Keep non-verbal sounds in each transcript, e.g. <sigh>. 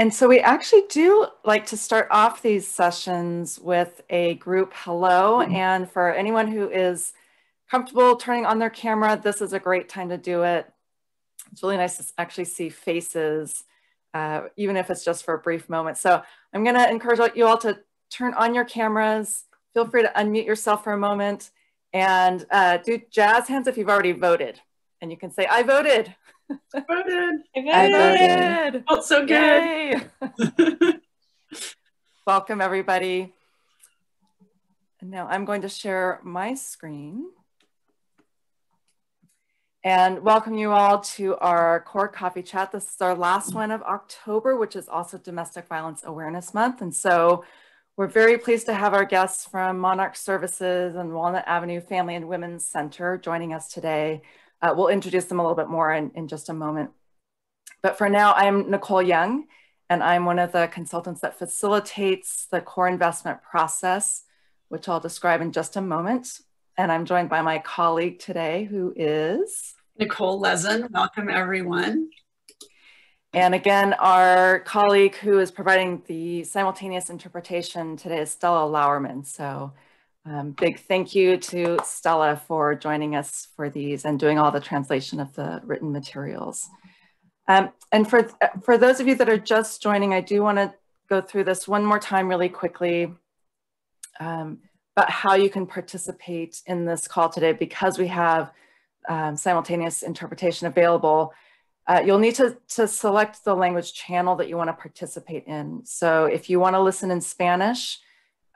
And so we actually do like to start off these sessions with a group hello. And for anyone who is comfortable turning on their camera, this is a great time to do it. It's really nice to actually see faces, uh, even if it's just for a brief moment. So I'm gonna encourage you all to turn on your cameras. Feel free to unmute yourself for a moment and uh, do jazz hands if you've already voted. And you can say, I voted. <laughs> <laughs> I voted. I voted. Felt so good. <laughs> <laughs> Welcome, everybody. Now I'm going to share my screen and welcome you all to our core coffee chat. This is our last one of October, which is also Domestic Violence Awareness Month. And so we're very pleased to have our guests from Monarch Services and Walnut Avenue Family and Women's Center joining us today. Uh, we'll introduce them a little bit more in, in just a moment. But for now, I'm Nicole Young, and I'm one of the consultants that facilitates the core investment process, which I'll describe in just a moment. And I'm joined by my colleague today, who is Nicole Lezin. Welcome, everyone. And again, our colleague who is providing the simultaneous interpretation today is Stella Lauerman. So um, big thank you to Stella for joining us for these and doing all the translation of the written materials. Um, and for, for those of you that are just joining, I do want to go through this one more time really quickly um, about how you can participate in this call today because we have um, simultaneous interpretation available. Uh, you'll need to, to select the language channel that you want to participate in. So if you want to listen in Spanish,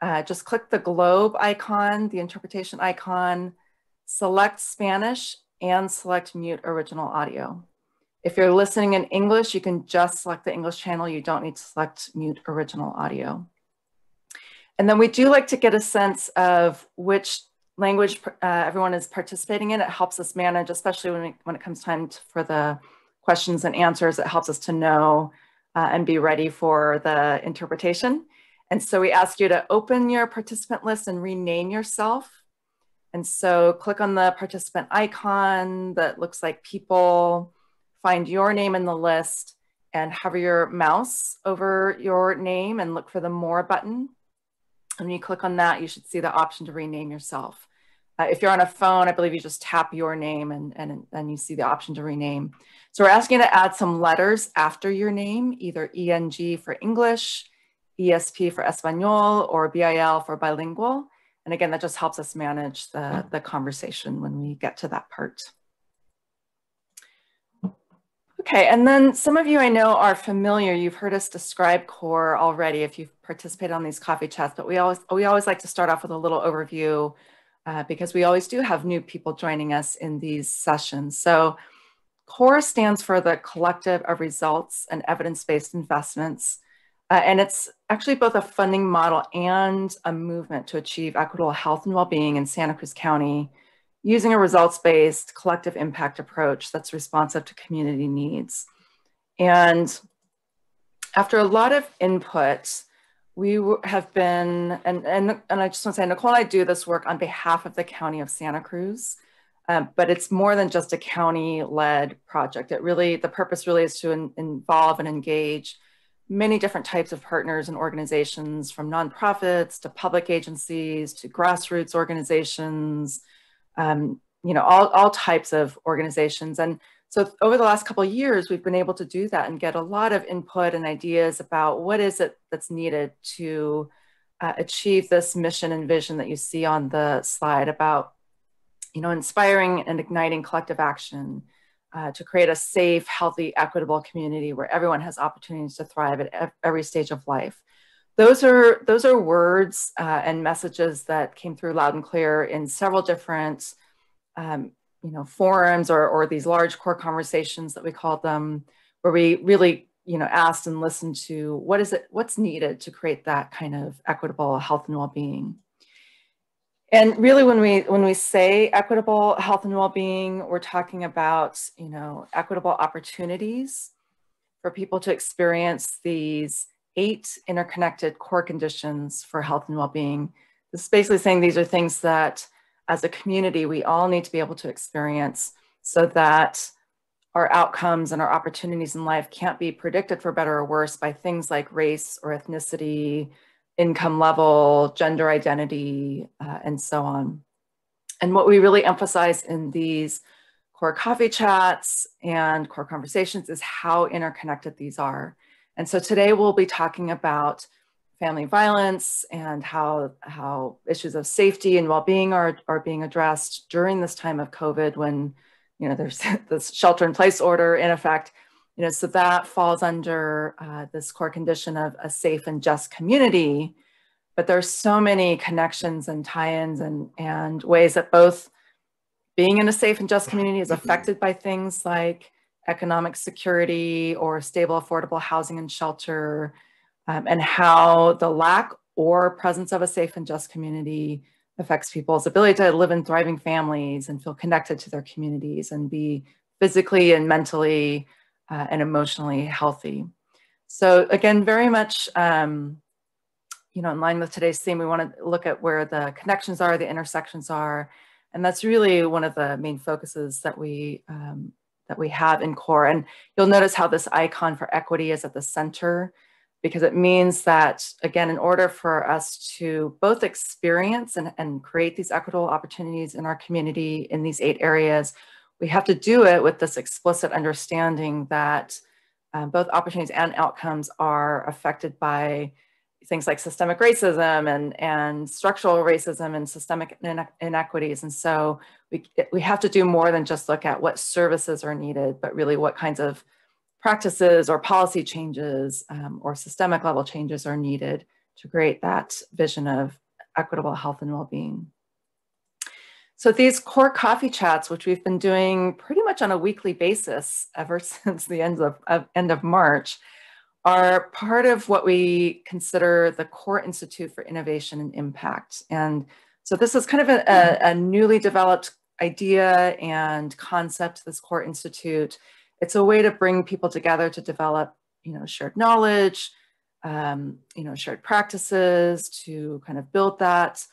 uh, just click the globe icon, the interpretation icon, select Spanish and select mute original audio. If you're listening in English, you can just select the English channel. You don't need to select mute original audio. And then we do like to get a sense of which language uh, everyone is participating in. It helps us manage, especially when, we, when it comes time to, for the questions and answers, it helps us to know uh, and be ready for the interpretation. And so we ask you to open your participant list and rename yourself. And so click on the participant icon that looks like people, find your name in the list and hover your mouse over your name and look for the more button. And when you click on that, you should see the option to rename yourself. Uh, if you're on a phone, I believe you just tap your name and, and then you see the option to rename. So we're asking you to add some letters after your name, either ENG for English, ESP for Espanol or BIL for bilingual. And again, that just helps us manage the, the conversation when we get to that part. Okay, and then some of you I know are familiar. You've heard us describe CORE already if you've participated on these coffee chats, but we always, we always like to start off with a little overview uh, because we always do have new people joining us in these sessions. So CORE stands for the Collective of Results and Evidence-Based Investments uh, and it's actually both a funding model and a movement to achieve equitable health and well-being in Santa Cruz County using a results-based collective impact approach that's responsive to community needs. And after a lot of input, we have been, and, and, and I just want to say, Nicole and I do this work on behalf of the County of Santa Cruz, um, but it's more than just a county-led project. It really, the purpose really is to in, involve and engage many different types of partners and organizations from nonprofits to public agencies to grassroots organizations, um, you know, all, all types of organizations. And so over the last couple years, we've been able to do that and get a lot of input and ideas about what is it that's needed to uh, achieve this mission and vision that you see on the slide about, you know, inspiring and igniting collective action, uh, to create a safe, healthy, equitable community where everyone has opportunities to thrive at every stage of life. Those are, those are words uh, and messages that came through loud and clear in several different um, you know, forums or, or these large core conversations that we called them, where we really you know, asked and listened to what is it, what's needed to create that kind of equitable health and well-being. And really, when we when we say equitable health and well-being, we're talking about you know equitable opportunities for people to experience these eight interconnected core conditions for health and well-being. This is basically saying these are things that, as a community, we all need to be able to experience so that our outcomes and our opportunities in life can't be predicted for better or worse by things like race or ethnicity, income level, gender identity, uh, and so on. And what we really emphasize in these core coffee chats and core conversations is how interconnected these are. And so today we'll be talking about family violence and how, how issues of safety and well-being are, are being addressed during this time of COVID when, you know, there's <laughs> this shelter in place order in effect, you know, so that falls under uh, this core condition of a safe and just community. But there's so many connections and tie-ins and, and ways that both being in a safe and just community is affected by things like economic security or stable, affordable housing and shelter, um, and how the lack or presence of a safe and just community affects people's ability to live in thriving families and feel connected to their communities and be physically and mentally uh, and emotionally healthy. So again, very much, um, you know, in line with today's theme, we want to look at where the connections are, the intersections are, and that's really one of the main focuses that we um, that we have in core. And you'll notice how this icon for equity is at the center because it means that, again, in order for us to both experience and, and create these equitable opportunities in our community in these eight areas, we have to do it with this explicit understanding that um, both opportunities and outcomes are affected by things like systemic racism and, and structural racism and systemic inequities. And so we, we have to do more than just look at what services are needed, but really what kinds of practices or policy changes um, or systemic level changes are needed to create that vision of equitable health and well-being. So these core coffee chats, which we've been doing pretty much on a weekly basis ever <laughs> since the end of, of end of March, are part of what we consider the Core Institute for Innovation and Impact. And so this is kind of a, a, a newly developed idea and concept, this Core Institute. It's a way to bring people together to develop, you know, shared knowledge, um, you know, shared practices, to kind of build that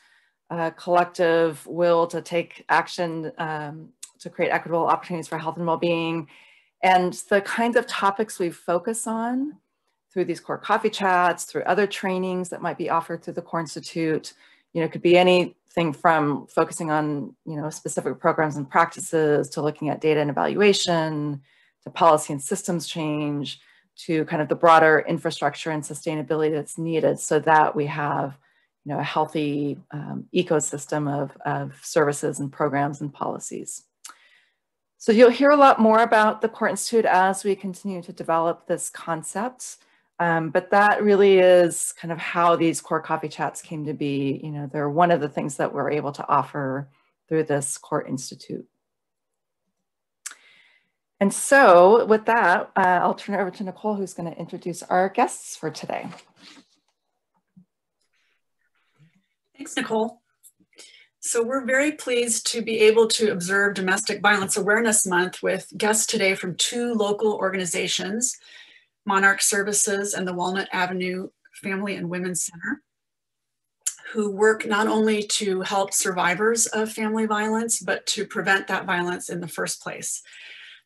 uh, collective will to take action um, to create equitable opportunities for health and well-being. And the kinds of topics we focus on through these core coffee chats, through other trainings that might be offered through the Core Institute. You know, could be anything from focusing on, you know, specific programs and practices to looking at data and evaluation, to policy and systems change, to kind of the broader infrastructure and sustainability that's needed so that we have, you know, a healthy um, ecosystem of, of services and programs and policies. So you'll hear a lot more about the Core Institute as we continue to develop this concept. Um, but that really is kind of how these core coffee chats came to be. You know, they're one of the things that we're able to offer through this Core institute. And so with that, uh, I'll turn it over to Nicole, who's going to introduce our guests for today. Thanks, Nicole. So we're very pleased to be able to observe Domestic Violence Awareness Month with guests today from two local organizations, Monarch Services and the Walnut Avenue Family and Women's Center, who work not only to help survivors of family violence, but to prevent that violence in the first place.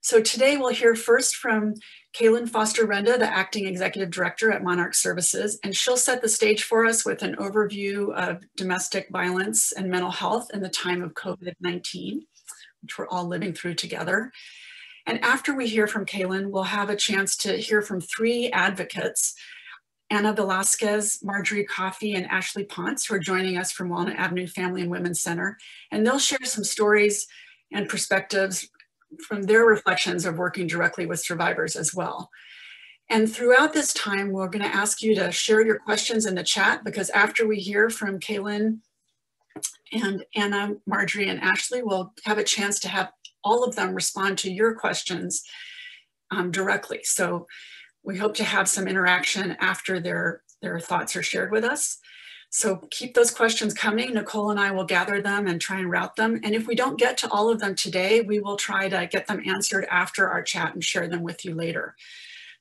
So today we'll hear first from Kalyne Foster Renda, the Acting Executive Director at Monarch Services, and she'll set the stage for us with an overview of domestic violence and mental health in the time of COVID-19, which we're all living through together. And after we hear from Kalyne, we'll have a chance to hear from three advocates, Ana Velazquez, Marjorie Coffey, and Ashley Ponce, who are joining us from Walnut Avenue Family and Women's Center. And they'll share some stories and perspectives from their reflections of working directly with survivors as well. And throughout this time, we're gonna ask you to share your questions in the chat because after we hear from Kalyne and Ana, Marjorie, and Ashley, we'll have a chance to have all of them respond to your questions um, directly. So we hope to have some interaction after their, their thoughts are shared with us. So keep those questions coming. Nicole and I will gather them and try and route them. And if we don't get to all of them today, we will try to get them answered after our chat and share them with you later.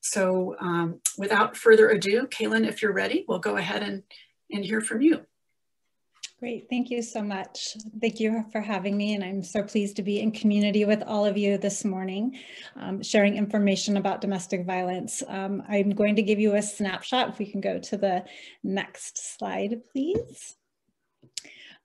So um, without further ado, Kalyne, if you're ready, we'll go ahead and, and hear from you. Great, thank you so much. Thank you for having me and I'm so pleased to be in community with all of you this morning, um, sharing information about domestic violence. Um, I'm going to give you a snapshot, if we can go to the next slide, please.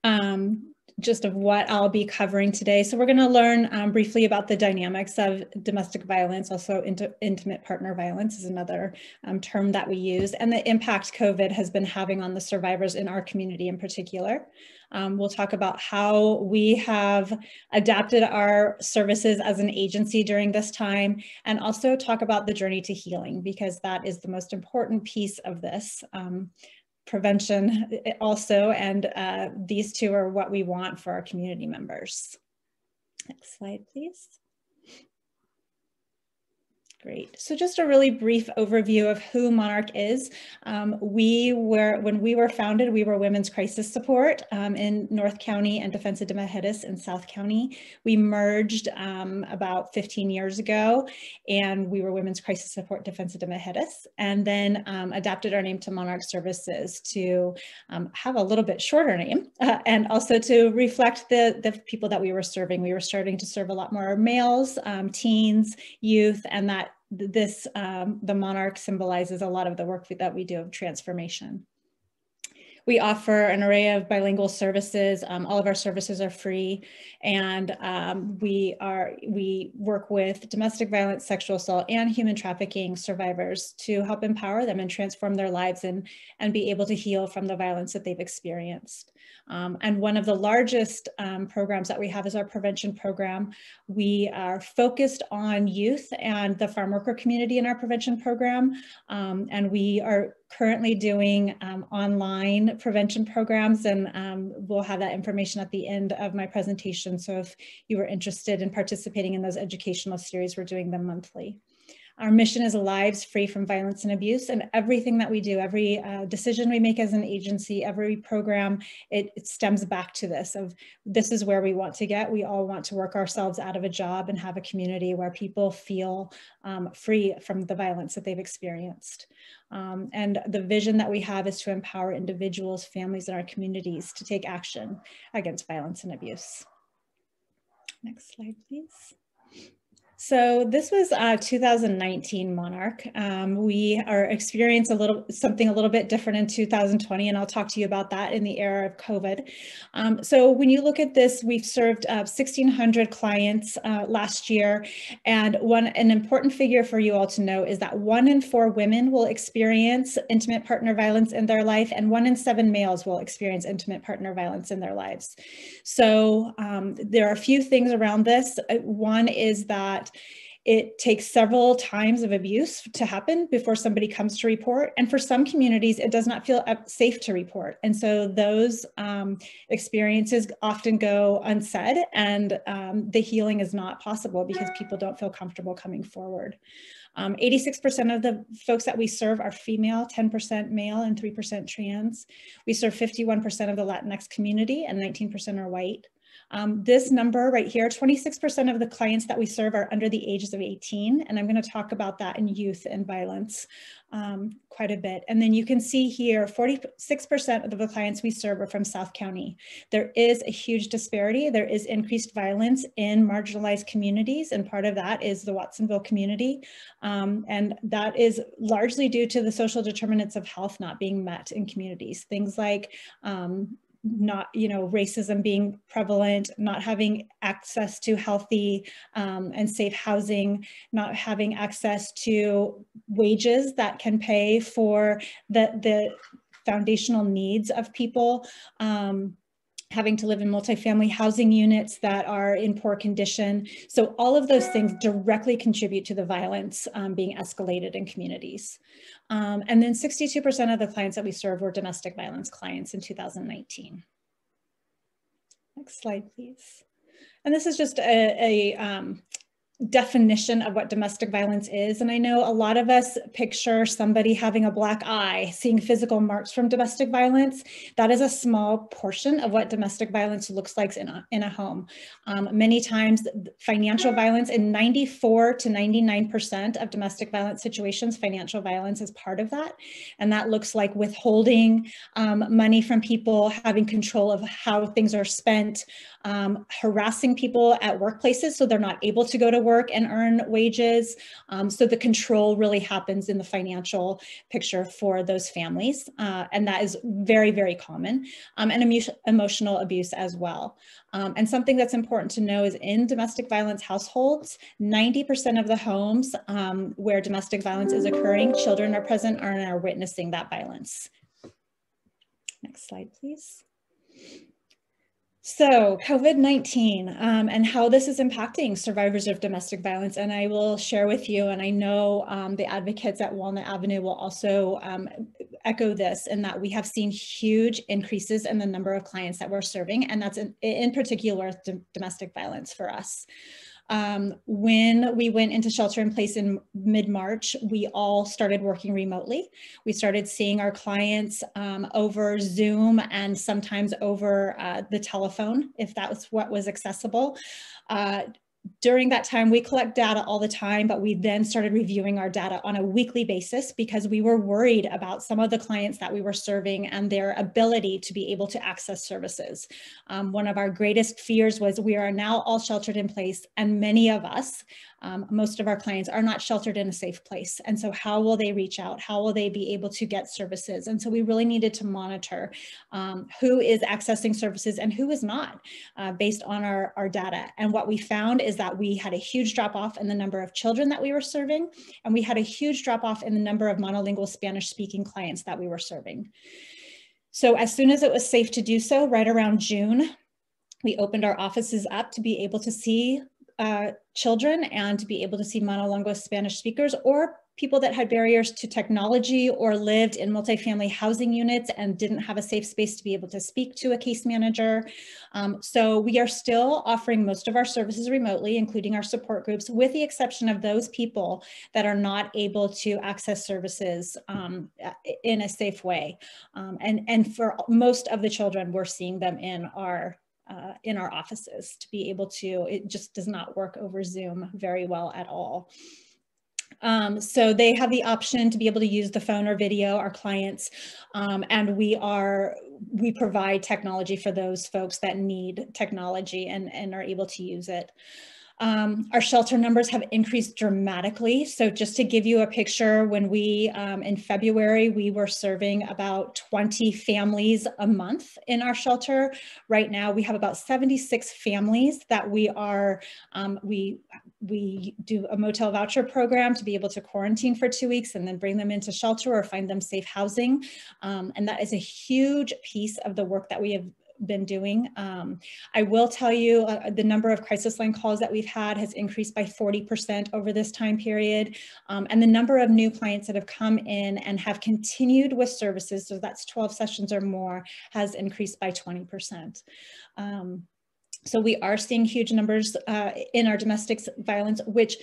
Um, just of what I'll be covering today. So we're going to learn um, briefly about the dynamics of domestic violence, also intimate partner violence is another um, term that we use, and the impact COVID has been having on the survivors in our community in particular. Um, we'll talk about how we have adapted our services as an agency during this time, and also talk about the journey to healing, because that is the most important piece of this. Prevention eh, also, and uh, these two are what we want for our community members. Next slide, please. Great. So just a really brief overview of who Monarch is. Um, we were, when we were founded, we were Women's Crisis Support um, in North County and Defensa de Mujeres in South County. We merged um, about 15 years ago and we were Women's Crisis Support Defensa de Mujeres and then um, adapted our name to Monarch Services to um, have a little bit shorter name uh, and also to reflect the, the people that we were serving. We were starting to serve a lot more males, um, teens, youth, and that this, um, the monarch symbolizes a lot of the work that we do of transformation. We offer an array of bilingual services. Um, all of our services are free, and um, we are we work with domestic violence, sexual assault, and human trafficking survivors to help empower them and transform their lives and and be able to heal from the violence that they've experienced. Um, and one of the largest um, programs that we have is our prevention program. We are focused on youth and the farm worker community in our prevention program. Um, and we are currently doing um, online prevention programs and um, we'll have that information at the end of my presentation. So if you were interested in participating in those educational series, we're doing them monthly. Our mission is lives free from violence and abuse and everything that we do, every uh, decision we make as an agency, every program, it, it, stems back to this of this is where we want to get. We all want to work ourselves out of a job and have a community where people feel um, free from the violence that they've experienced. Um, and the vision that we have is to empower individuals, families, and our communities to take action against violence and abuse. Next slide, please. So this was uh, 2019 Monarch. Um, we are experiencing a little something a little bit different in 2020, and I'll talk to you about that in the era of COVID. Um, so when you look at this, we've served uh, 1,600 clients uh, last year, and one an important figure for you all to know is that one in four women will experience intimate partner violence in their life, and one in seven males will experience intimate partner violence in their lives. So um, there are a few things around this. Uh, one is that it takes several times of abuse to happen before somebody comes to report. And for some communities, it does not feel safe to report. And so those um, experiences often go unsaid and um, the healing is not possible because people don't feel comfortable coming forward. 86% um, of the folks that we serve are female, 10% male, and 3% trans. We serve 51% of the Latinx community and 19% are white. Um, this number right here, 26% of the clients that we serve are under the ages of 18, and I'm going to talk about that in youth and violence um, quite a bit. And then you can see here, 46% of the clients we serve are from South County. There is a huge disparity. There is increased violence in marginalized communities, and part of that is the Watsonville community. Um, and that is largely due to the social determinants of health not being met in communities. Things like um, not you know racism being prevalent not having access to healthy um, and safe housing not having access to wages that can pay for the the foundational needs of people um, having to live in multifamily housing units that are in poor condition. So all of those things directly contribute to the violence um, being escalated in communities. Um, and then 62% of the clients that we serve were domestic violence clients in 2019. Next slide, please. And this is just a, a um, definition of what domestic violence is. And I know a lot of us picture somebody having a black eye, seeing physical marks from domestic violence. That is a small portion of what domestic violence looks like in a, in a home. Um, many times financial violence in 94 to 99% of domestic violence situations, financial violence is part of that. And that looks like withholding um, money from people, having control of how things are spent, um, harassing people at workplaces so they're not able to go to work and earn wages. Um, so the control really happens in the financial picture for those families. Uh, and that is very, very common. Um, and emo emotional abuse as well. Um, and something that's important to know is in domestic violence households, 90% of the homes um, where domestic violence is occurring, children are present and are witnessing that violence. Next slide, please. So COVID-19 um, and how this is impacting survivors of domestic violence. And I will share with you, and I know um, the advocates at Walnut Avenue will also um, echo this in that we have seen huge increases in the number of clients that we're serving. And that's in, in particular domestic violence for us. Um, when we went into shelter in place in mid-March, we all started working remotely. We started seeing our clients um, over Zoom and sometimes over uh, the telephone, if that was what was accessible. Uh, during that time, we collect data all the time, but we then started reviewing our data on a weekly basis because we were worried about some of the clients that we were serving and their ability to be able to access services. Um, one of our greatest fears was we are now all sheltered in place and many of us um, most of our clients are not sheltered in a safe place. And so how will they reach out? How will they be able to get services? And so we really needed to monitor um, who is accessing services and who is not uh, based on our, our data. And what we found is that we had a huge drop off in the number of children that we were serving. And we had a huge drop off in the number of monolingual Spanish speaking clients that we were serving. So as soon as it was safe to do so, right around June, we opened our offices up to be able to see uh, children and to be able to see monolingual Spanish speakers or people that had barriers to technology or lived in multifamily housing units and didn't have a safe space to be able to speak to a case manager. Um, so we are still offering most of our services remotely, including our support groups, with the exception of those people that are not able to access services um, in a safe way. Um, and, and for most of the children, we're seeing them in our uh, in our offices to be able to, it just does not work over Zoom very well at all. Um, so they have the option to be able to use the phone or video, our clients, um, and we are, we provide technology for those folks that need technology and, and are able to use it. Um, our shelter numbers have increased dramatically. So just to give you a picture, when we, um, in February, we were serving about 20 families a month in our shelter. Right now, we have about 76 families that we are, um, we, we do a motel voucher program to be able to quarantine for two weeks and then bring them into shelter or find them safe housing. Um, and that is a huge piece of the work that we have been doing. Um, I will tell you uh, the number of crisis line calls that we've had has increased by 40% over this time period. Um, and the number of new clients that have come in and have continued with services, so that's 12 sessions or more, has increased by 20%. Um, so we are seeing huge numbers uh, in our domestic violence, which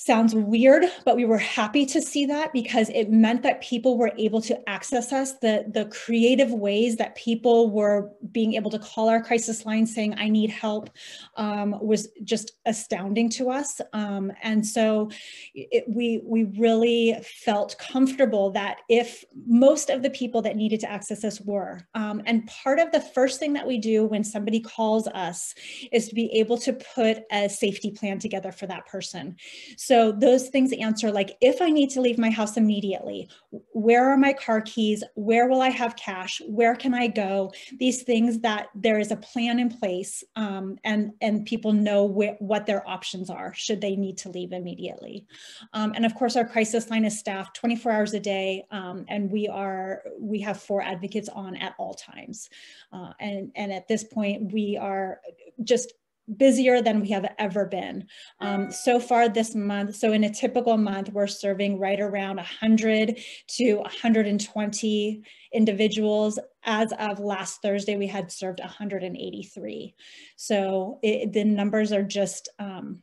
sounds weird, but we were happy to see that because it meant that people were able to access us, the, the creative ways that people were being able to call our crisis line saying, I need help, um, was just astounding to us. Um, and so it, we, we really felt comfortable that if most of the people that needed to access us were, um, and part of the first thing that we do when somebody calls us is to be able to put a safety plan together for that person. So those things answer like, if I need to leave my house immediately, where are my car keys? Where will I have cash? Where can I go? These things that there is a plan in place um, and, and people know wh what their options are should they need to leave immediately. Um, and of course, our crisis line is staffed 24 hours a day um, and we are, we have four advocates on at all times. Uh, and, and at this point, we are just busier than we have ever been. Um, so far this month, so in a typical month, we're serving right around 100 to 120 individuals. As of last Thursday, we had served 183. So it, the numbers are just, um,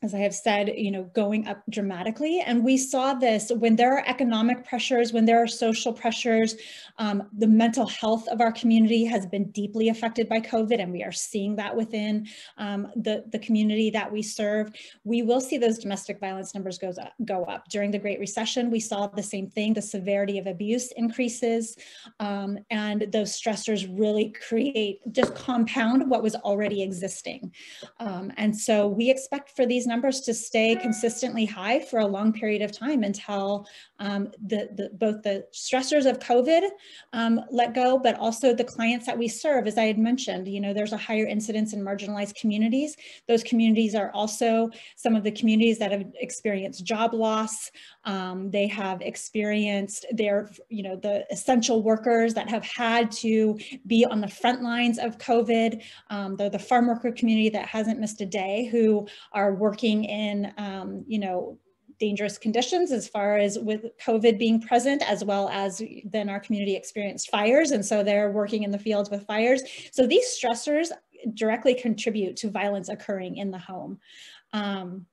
as I have said, you know, going up dramatically. And we saw this when there are economic pressures, when there are social pressures, um, the mental health of our community has been deeply affected by COVID, and we are seeing that within um, the, the community that we serve. We will see those domestic violence numbers goes up, go up. During the Great Recession, we saw the same thing, the severity of abuse increases, um, and those stressors really create, just compound what was already existing. Um, and so we expect for these numbers to stay consistently high for a long period of time until um, the, the, both the stressors of COVID um, let go, but also the clients that we serve, as I had mentioned, you know, there's a higher incidence in marginalized communities. Those communities are also some of the communities that have experienced job loss. Um, they have experienced their, you know, the essential workers that have had to be on the front lines of COVID. Um, they're the farm worker community that hasn't missed a day who are working in, um, you know, dangerous conditions as far as with COVID being present, as well as then our community experienced fires. And so they're working in the fields with fires. So these stressors directly contribute to violence occurring in the home. Um,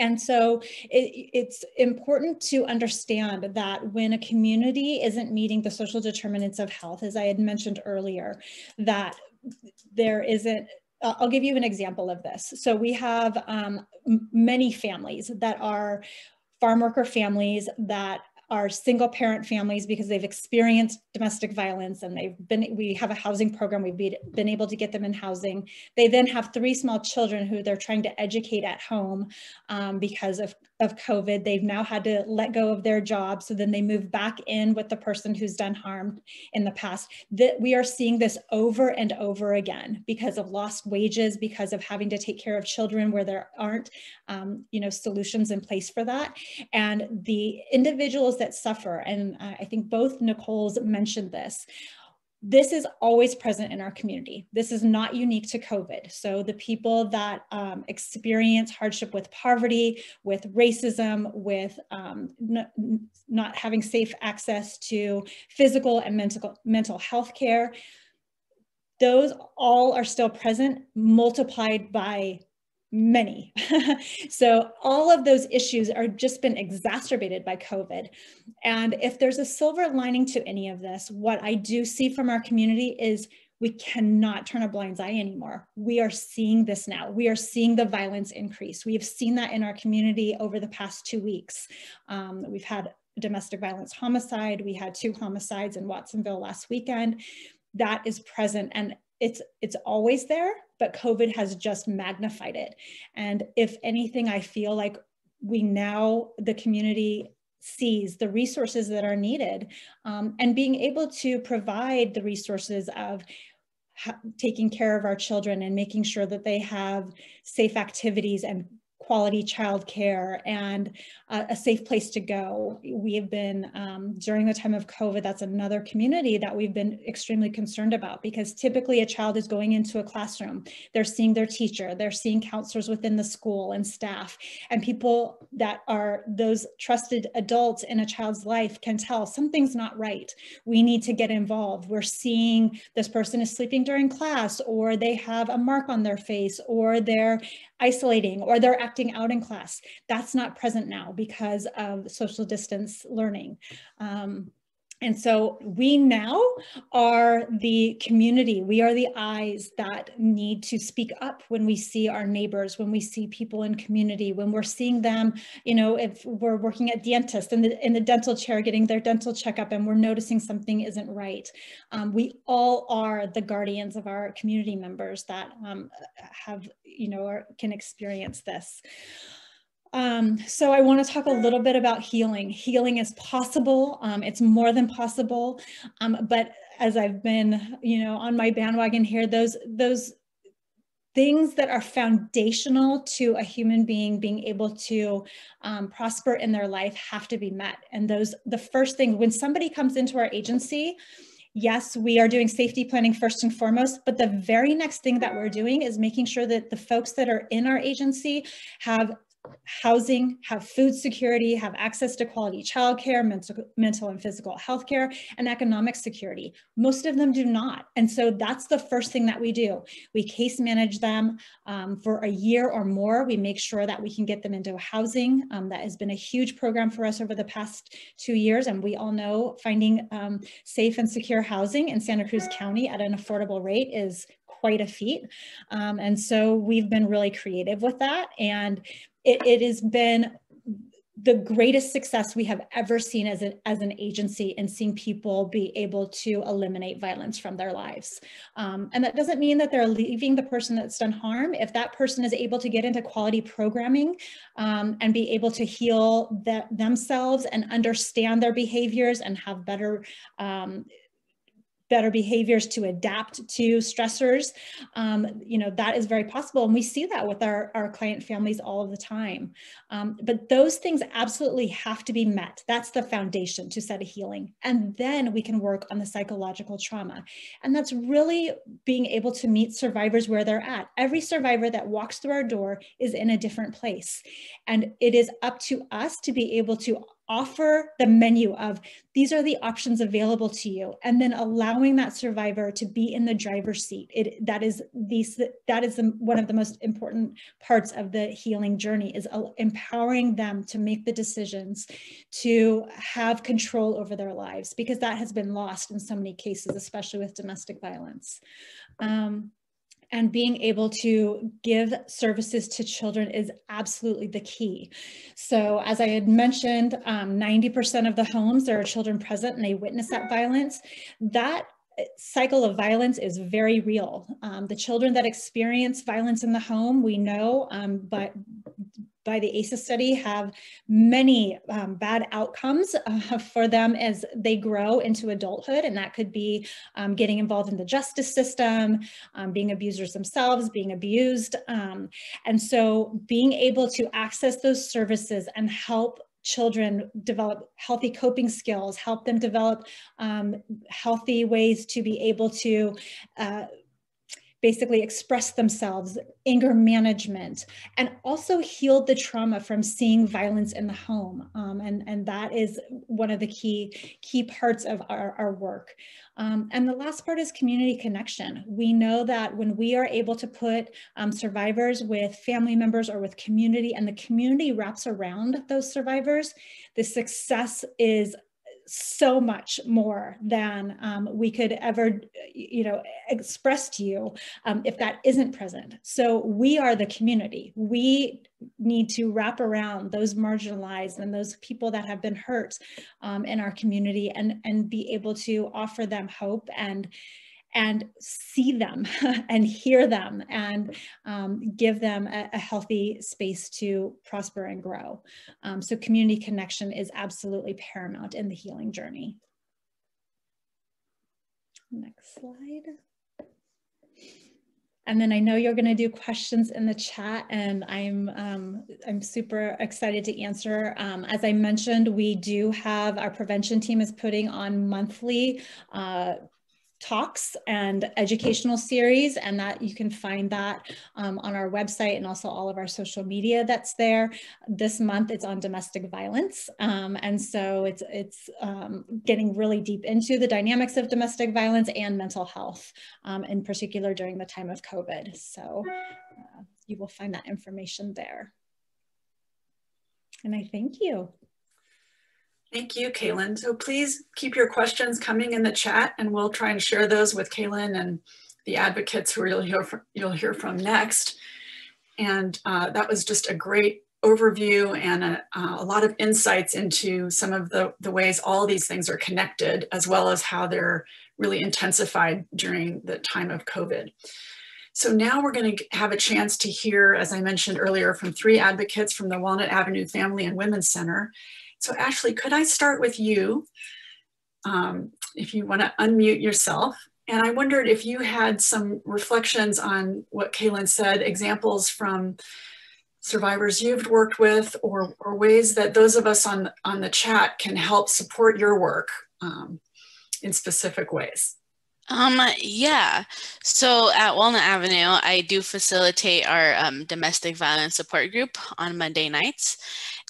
and so it, it's important to understand that when a community isn't meeting the social determinants of health, as I had mentioned earlier, that there isn't I'll give you an example of this. So we have um, many families that are farm worker families that are single parent families because they've experienced domestic violence and they've been we have a housing program we've been able to get them in housing they then have three small children who they're trying to educate at home um, because of of COVID, they've now had to let go of their job. So then they move back in with the person who's done harm in the past. That we are seeing this over and over again because of lost wages, because of having to take care of children where there aren't, um, you know, solutions in place for that. And the individuals that suffer, and I think both Nicole's mentioned this, this is always present in our community. This is not unique to COVID. So the people that um, experience hardship with poverty, with racism, with um, not having safe access to physical and mental, mental health care, those all are still present, multiplied by many. <laughs> so all of those issues are just been exacerbated by COVID. And if there's a silver lining to any of this, what I do see from our community is we cannot turn a blind eye anymore. We are seeing this now. We are seeing the violence increase. We have seen that in our community over the past two weeks. Um, we've had domestic violence homicide. We had two homicides in Watsonville last weekend. That is present and it's it's always there but COVID has just magnified it. And if anything, I feel like we now, the community sees the resources that are needed um, and being able to provide the resources of taking care of our children and making sure that they have safe activities and quality childcare and uh, a safe place to go. We have been, um, during the time of COVID, that's another community that we've been extremely concerned about because typically a child is going into a classroom, they're seeing their teacher, they're seeing counselors within the school and staff, and people that are those trusted adults in a child's life can tell something's not right. We need to get involved. We're seeing this person is sleeping during class or they have a mark on their face or they're isolating or they're acting out in class. That's not present now because of social distance learning. Um, and so we now are the community. We are the eyes that need to speak up when we see our neighbors, when we see people in community, when we're seeing them, you know, if we're working at dentist in the, in the dental chair getting their dental checkup and we're noticing something isn't right. Um, we all are the guardians of our community members that um, have, you know, or can experience this. Um, so I want to talk a little bit about healing. Healing is possible. Um, it's more than possible. Um, but as I've been, you know, on my bandwagon here, those those things that are foundational to a human being being able to um, prosper in their life have to be met. And those, the first thing, when somebody comes into our agency, yes, we are doing safety planning first and foremost, but the very next thing that we're doing is making sure that the folks that are in our agency have housing, have food security, have access to quality childcare, mental, mental and physical health care, and economic security. Most of them do not. And so that's the first thing that we do. We case manage them um, for a year or more. We make sure that we can get them into housing. Um, that has been a huge program for us over the past two years. And we all know finding um, safe and secure housing in Santa Cruz County at an affordable rate is quite a feat. Um, and so we've been really creative with that. And it, it has been the greatest success we have ever seen as, a, as an agency in seeing people be able to eliminate violence from their lives. Um, and that doesn't mean that they're leaving the person that's done harm. If that person is able to get into quality programming um, and be able to heal themselves and understand their behaviors and have better um, better behaviors to adapt to stressors, um, you know, that is very possible. And we see that with our, our client families all of the time. Um, but those things absolutely have to be met. That's the foundation to set a healing. And then we can work on the psychological trauma. And that's really being able to meet survivors where they're at. Every survivor that walks through our door is in a different place. And it is up to us to be able to offer the menu of these are the options available to you and then allowing that survivor to be in the driver's seat. It that is these that is the, one of the most important parts of the healing journey is empowering them to make the decisions to have control over their lives because that has been lost in so many cases especially with domestic violence. Um, and being able to give services to children is absolutely the key. So as I had mentioned, 90% um, of the homes there are children present and they witness that violence. That uh, cycle of violence is very real. Um, the children that experience violence in the home, we know, um, but by the ACEs study have many um, bad outcomes <laughs> uh, for them as they grow into adulthood. And that could be um, getting involved in the justice system, um, being abusers themselves, being abused. Um, and so being able to access those services and help children develop healthy coping skills, help them develop um, healthy ways to be able to uh, basically expressed themselves, anger management, and also healed the trauma from seeing violence in the home. Um, and, and that is one of the key, key parts of our, our work. Um, and the last part is community connection. We know that when we are able to put um, survivors with family members or with community and the community wraps around those survivors, the success is so much more than um, we could ever, you know, express to you um, if that isn't present. So we are the community. We need to wrap around those marginalized and those people that have been hurt um, in our community and, and be able to offer them hope and and see them <laughs> and hear them and um, give them a, a, healthy space to prosper and grow. Um, so community connection is absolutely paramount in the healing journey. Next slide. And then I know you're going to do questions in the chat, and I'm um, I'm super excited to answer. Um, as I mentioned, we do have our prevention team is putting on monthly uh, talks and educational series and that you can find that um, on our website and also all of our social media that's there. This month it's on domestic violence um, and so it's it's um, getting really deep into the dynamics of domestic violence and mental health um, in particular during the time of covid. So uh, you will find that information there. And i thank you Thank you, Kalyne. So please keep your questions coming in the chat and we'll try and share those with Kalyne and the advocates who you'll hear from, you'll hear from next. And uh, that was just a great overview and a, uh, a, lot of insights into some of the, the ways all these things are connected, as well as how they're really intensified during the time of COVID. So now we're going to have a chance to hear, as I mentioned earlier, from three advocates from the Walnut Avenue Family and Women's Center. So Ashley, could I start with you? Um, if you want to unmute yourself. And I wondered if you had some reflections on what Kalyne said, examples from survivors you've worked with or, or ways that those of us on, on the chat can help support your work um, in specific ways. Um, yeah. So at Walnut Avenue, I do facilitate our um, domestic violence support group on Monday nights.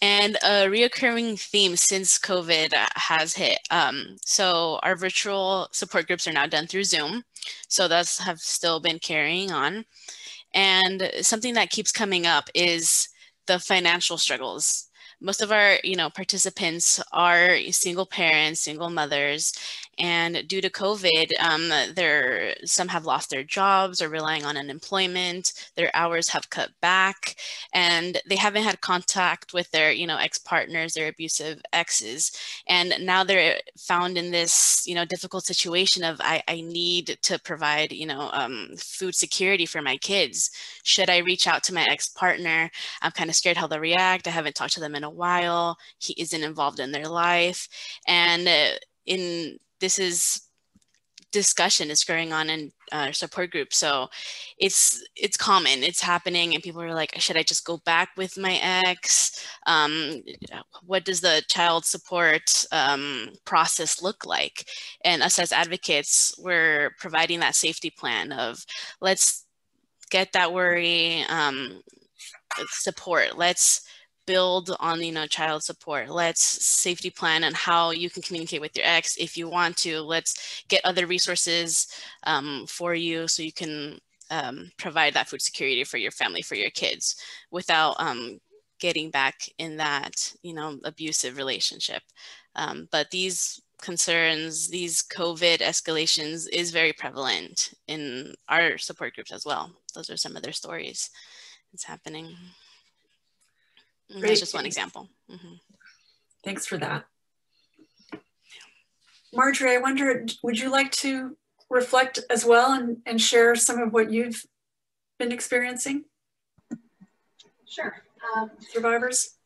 And a reoccurring theme since COVID has hit. Um, so our virtual support groups are now done through Zoom. So that's have still been carrying on. And something that keeps coming up is the financial struggles most of our you know participants are single parents single mothers and due to COVID, um, there some have lost their jobs or relying on unemployment. Their hours have cut back, and they haven't had contact with their, you know, ex-partners, their abusive exes, and now they're found in this, you know, difficult situation of I, I need to provide, you know, um, food security for my kids. Should I reach out to my ex-partner? I'm kind of scared how they'll react. I haven't talked to them in a while. He isn't involved in their life, and uh, in this is discussion is going on in uh, support groups so it's it's common. It's happening and people are like should i just go back with my ex? Um, what does the child support um, process look like? And us as advocates we're providing that safety plan of let's get that worry um, support. Let's build on you know child support. Let's safety plan and how you can communicate with your ex if you want to. Let's get other resources um, for you so you can um, provide that food security for your family for your kids without um, getting back in that you know abusive relationship. Um, but these concerns these covid escalations is very prevalent in our support groups as well. Those are some of their stories. It's happening Great. That's just one example. Mm -hmm. Thanks for that. Marjorie, I wonder, would you like to reflect as well and, and share some of what you've been experiencing? Sure. Um, Survivors?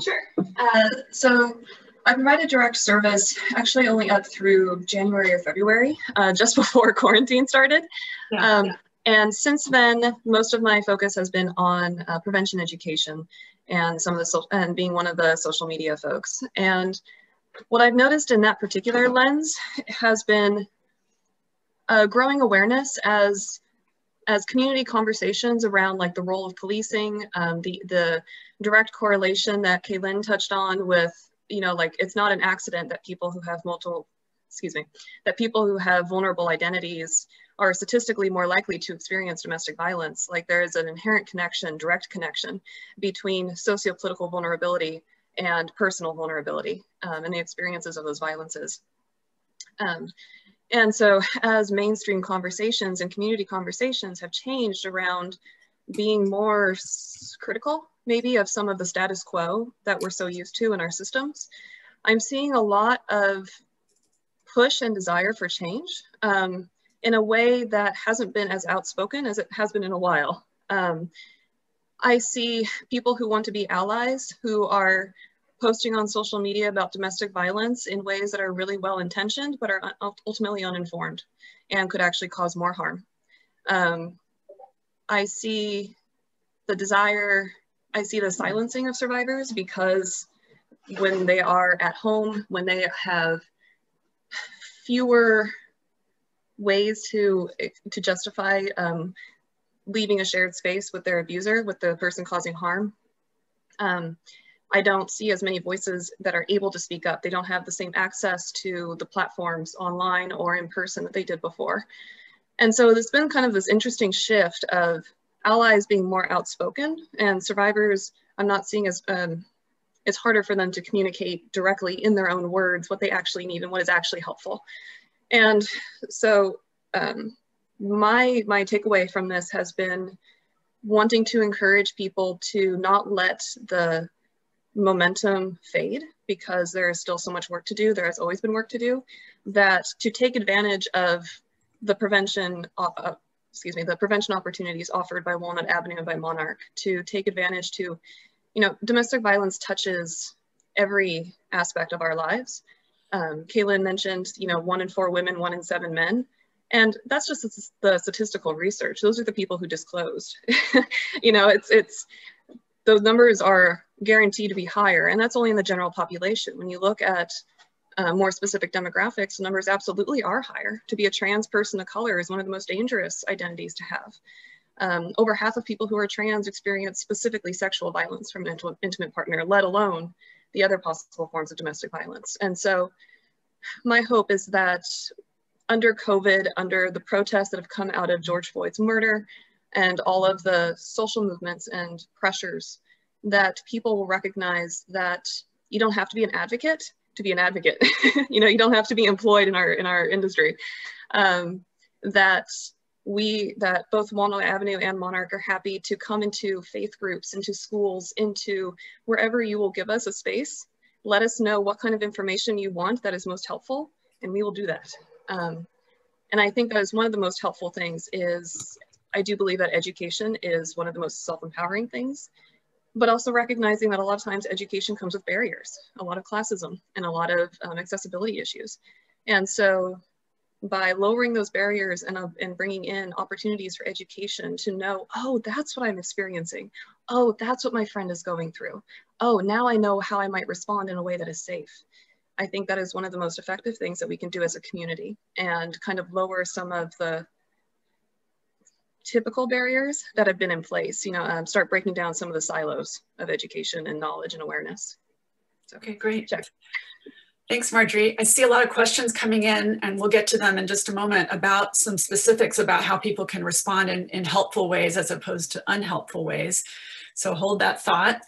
Sure. Uh, so I provided direct service actually only up through January or February, uh, just <laughs> before quarantine started. Yeah, um, yeah. And since then, most of my focus has been on uh, prevention education and some of the so and being one of the social media folks. And what I've noticed in that particular lens has been a growing awareness as as community conversations around like the role of policing, um, the the direct correlation that Kalyne touched on with you know like it's not an accident that people who have multiple excuse me that people who have vulnerable identities are statistically more likely to experience domestic violence. Like there is an inherent connection, direct connection between sociopolitical vulnerability and personal vulnerability um, and the experiences of those violences. Um, and so as mainstream conversations and community conversations have changed around being more critical maybe of some of the status quo that we're so used to in our systems, I'm seeing a lot of push and desire for change. Um, in a way that hasn't been as outspoken as it has been in a while. Um, I see people who want to be allies who are posting on social media about domestic violence in ways that are really well intentioned but are ultimately uninformed and could actually cause more harm. Um, I see the desire, I see the silencing of survivors because when they are at home, when they have fewer ways to to justify um, leaving a shared space with their abuser, with the person causing harm. Um, I don't see as many voices that are able to speak up. They don't have the same access to the platforms online or in person that they did before. And so there's been kind of this interesting shift of allies being more outspoken and survivors I'm not seeing as, um, it's harder for them to communicate directly in their own words what they actually need and what is actually helpful. And so um, my, my takeaway from this has been wanting to encourage people to not let the momentum fade because there is still so much work to do. There has always been work to do. That to take advantage of the prevention, uh, uh excuse me, the prevention opportunities offered by Walnut Avenue and by Monarch to take advantage to, you know, domestic violence touches every aspect of our lives um, Kalyne mentioned, you know, one in four women, one in seven men. And that's just the statistical research. Those are the people who disclosed. <laughs> you know, it's, it's, those numbers are guaranteed to be higher and that's only in the general population. When you look at uh, more specific demographics, numbers absolutely are higher. To be a trans person of color is one of the most dangerous identities to have. Um, over half of people who are trans experience specifically sexual violence from an intimate partner, let alone the other possible forms of domestic violence. And so my hope is that under COVID, under the protests that have come out of George Floyd's murder and all of the social movements and pressures, that people will recognize that you don't have to be an advocate to be an advocate. <laughs> you know, you don't have to be employed in our in our industry. Um, that we that both Walnut Avenue and Monarch are happy to come into faith groups, into schools, into wherever you will give us a space. Let us know what kind of information you want that is most helpful, and we will do that. Um, and I think that is one of the most helpful things is I do believe that education is one of the most self-empowering things but also recognizing that a lot of times education comes with barriers, a lot of classism and a lot of um, accessibility issues. And so by lowering those barriers and, uh, and bringing in opportunities for education to know, oh, that's what I'm experiencing. Oh, that's what my friend is going through. Oh, now I know how I might respond in a way that is safe. I think that is one of the most effective things that we can do as a community and kind of lower some of the typical barriers that have been in place, you know, um, start breaking down some of the silos of education and knowledge and awareness. So, okay, great. Check. Thanks, Marjorie. I see a lot of questions coming in and we'll get to them in just a moment about some specifics about how people can respond in, in helpful ways as opposed to unhelpful ways. So hold that thought.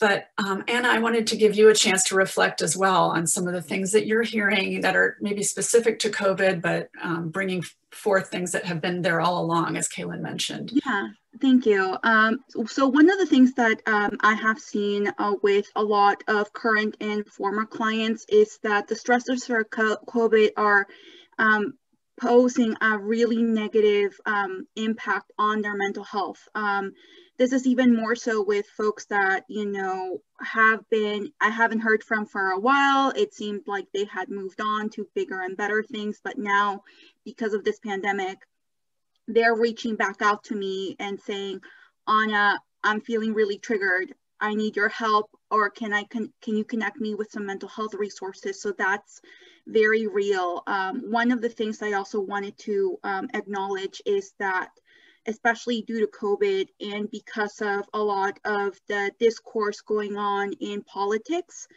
But um, Ana, I wanted to give you a chance to reflect as well on some of the things that you're hearing that are maybe specific to COVID, but um, bringing forth things that have been there all along, as Kalyne mentioned. Yeah, thank you. Um, so one of the things that um, I have seen uh, with a lot of current and former clients is that the stressors for COVID are um, posing a really negative um, impact on their mental health. Um, this is even more so with folks that, you know, have been, I haven't heard from for a while. It seemed like they had moved on to bigger and better things, but now because of this pandemic, they're reaching back out to me and saying, Ana, I'm feeling really triggered. I need your help or can I can, can you connect me with some mental health resources? So that's very real. Um, one of the things I also wanted to um, acknowledge is that especially due to COVID and because of a lot of the discourse going on in politics.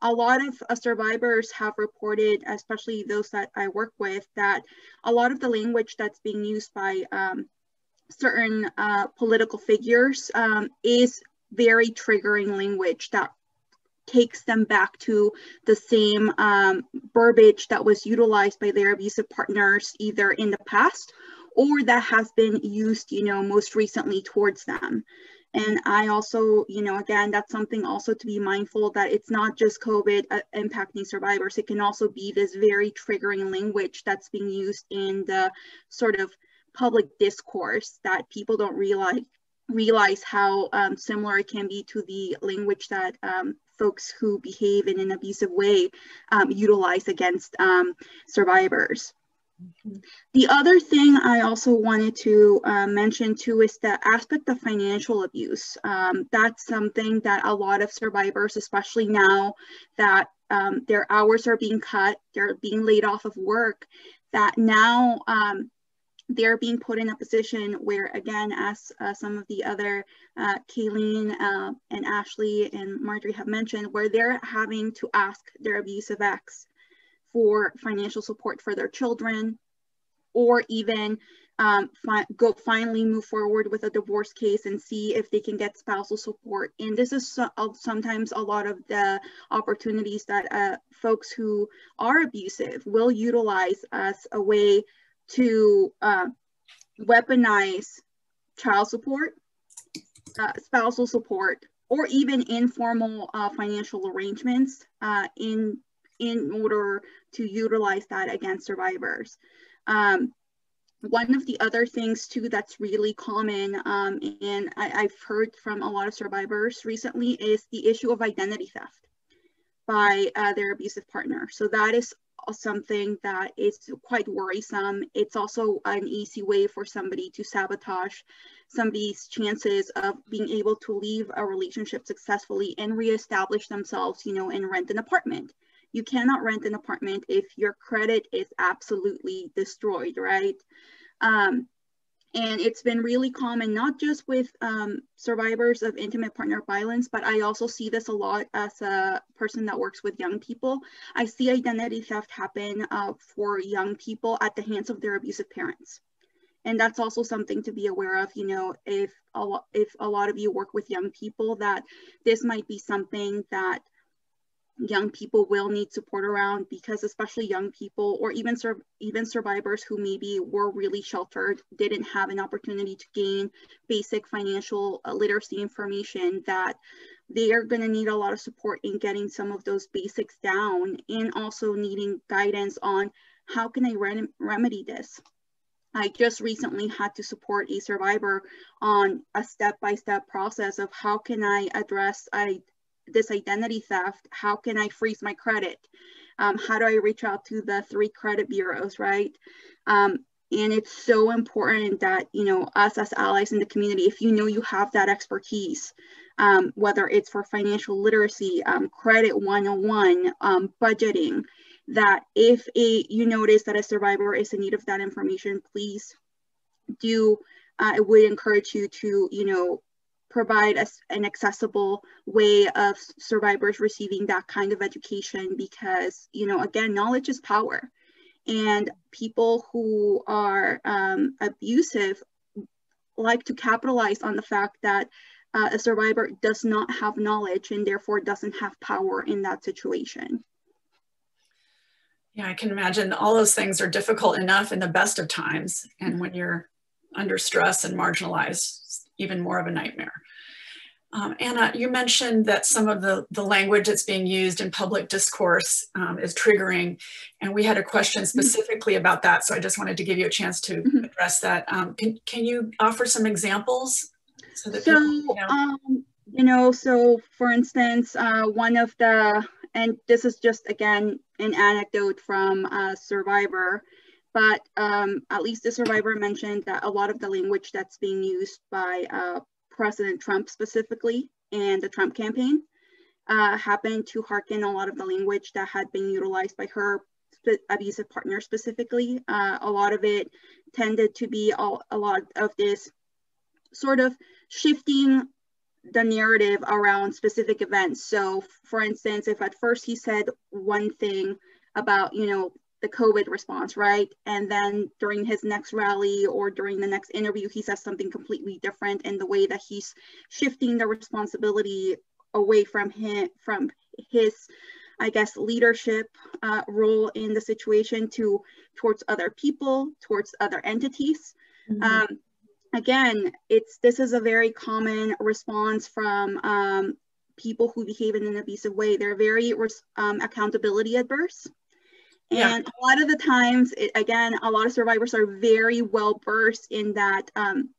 A lot of uh, survivors have reported, especially those that I work with, that a lot of the language that's being used by um, certain uh, political figures um, is very triggering language that takes them back to the same um, verbiage that was utilized by their abusive partners either in the past or that has been used, you know, most recently towards them. And I also, you know, again, that's something also to be mindful that it's not just COVID uh, impacting survivors. It can also be this very triggering language that's being used in the sort of public discourse that people don't realize realize how um, similar it can be to the language that um, folks who behave in an abusive way um, utilize against um, survivors. The other thing I also wanted to uh, mention too is the aspect of financial abuse. Um, that's something that a lot of survivors, especially now that their hours are being cut, they're being laid off of work, that now um, they're being put in a position where, again, as uh, some of the other uh, Kalyne uh, and Ashley and Marjorie have mentioned, where they're having to ask their abusive ex for financial support for their children, or even um, fi go finally move forward with a divorce case and see if they can get spousal support. And this is so, sometimes a lot of the opportunities that uh, folks who are abusive will utilize as a way to uh, weaponize child support, uh, spousal support, or even informal uh, financial arrangements uh, in in order to utilize that against survivors. Um, one of the other things too that's really common um, and I, have heard from a lot of survivors recently is the issue of identity theft by uh, their abusive partner. So that is something that is quite worrisome. It's also an easy way for somebody to sabotage somebody's chances of being able to leave a relationship successfully and reestablish themselves, you know, and rent an apartment You cannot rent an apartment if your credit is absolutely destroyed, right? Um, and it's been really common, not just with um, survivors of intimate partner violence, but I also see this a lot as a person that works with young people. I see identity theft happen uh, for young people at the hands of their abusive parents. And that's also something to be aware of, you know, if a, if a lot of you work with young people, that this might be something that young people will need support around because especially young people or even sur- even survivors who maybe were really sheltered didn't have an opportunity to gain basic financial uh, literacy information that they are going to need a lot of support in getting some of those basics down and also needing guidance on how can I rem- remedy this. I just recently had to support a survivor on a step-by-step process of how can I address I, this identity theft? How can I freeze my credit? Um, how do I reach out to the three credit bureaus, right? Um, and it's so important that, you know, us as allies in the community, if you know you have that expertise, um, whether it's for financial literacy, um, credit 101, um, budgeting, that if a you notice that a survivor is in need of that information, please do, uh, I would encourage you to, you know, provide a, an accessible way of survivors receiving that kind of education because, you know, again, knowledge is power. And people who are um, abusive like to capitalize on the fact that uh, a survivor does not have knowledge and therefore doesn't have power in that situation. Yeah, I can imagine all those things are difficult enough in the best of times. And when you're under stress and marginalized, even more of a nightmare. Um, Ana, you mentioned that some of the, the language that's being used in public discourse um, is triggering, and we had a question mm-hmm. specifically about that, so I just wanted to give you a chance to mm-hmm. address that. Um, can, can you offer some examples? So, so people, you, know? Um, you know, so for instance, uh, one of the, and this is just, again, an anecdote from a survivor, but um, at least the survivor mentioned that a lot of the language that's being used by uh, President Trump specifically and the Trump campaign uh, happened to hearken a lot of the language that had been utilized by her abusive partner specifically. Uh, a lot of it tended to be all, a lot of this sort of shifting the narrative around specific events. So for instance, if at first he said one thing about, you know, the COVID response, right? And then during his next rally or during the next interview, he says something completely different in the way that he's shifting the responsibility away from him, from his, I guess, leadership uh, role in the situation to towards other people, towards other entities. Mm-hmm. Um, again, it's this is a very common response from um, people who behave in an abusive way. They're very um, accountability adverse. Yeah. And a lot of the times, it, again, a lot of survivors are very well versed in that um,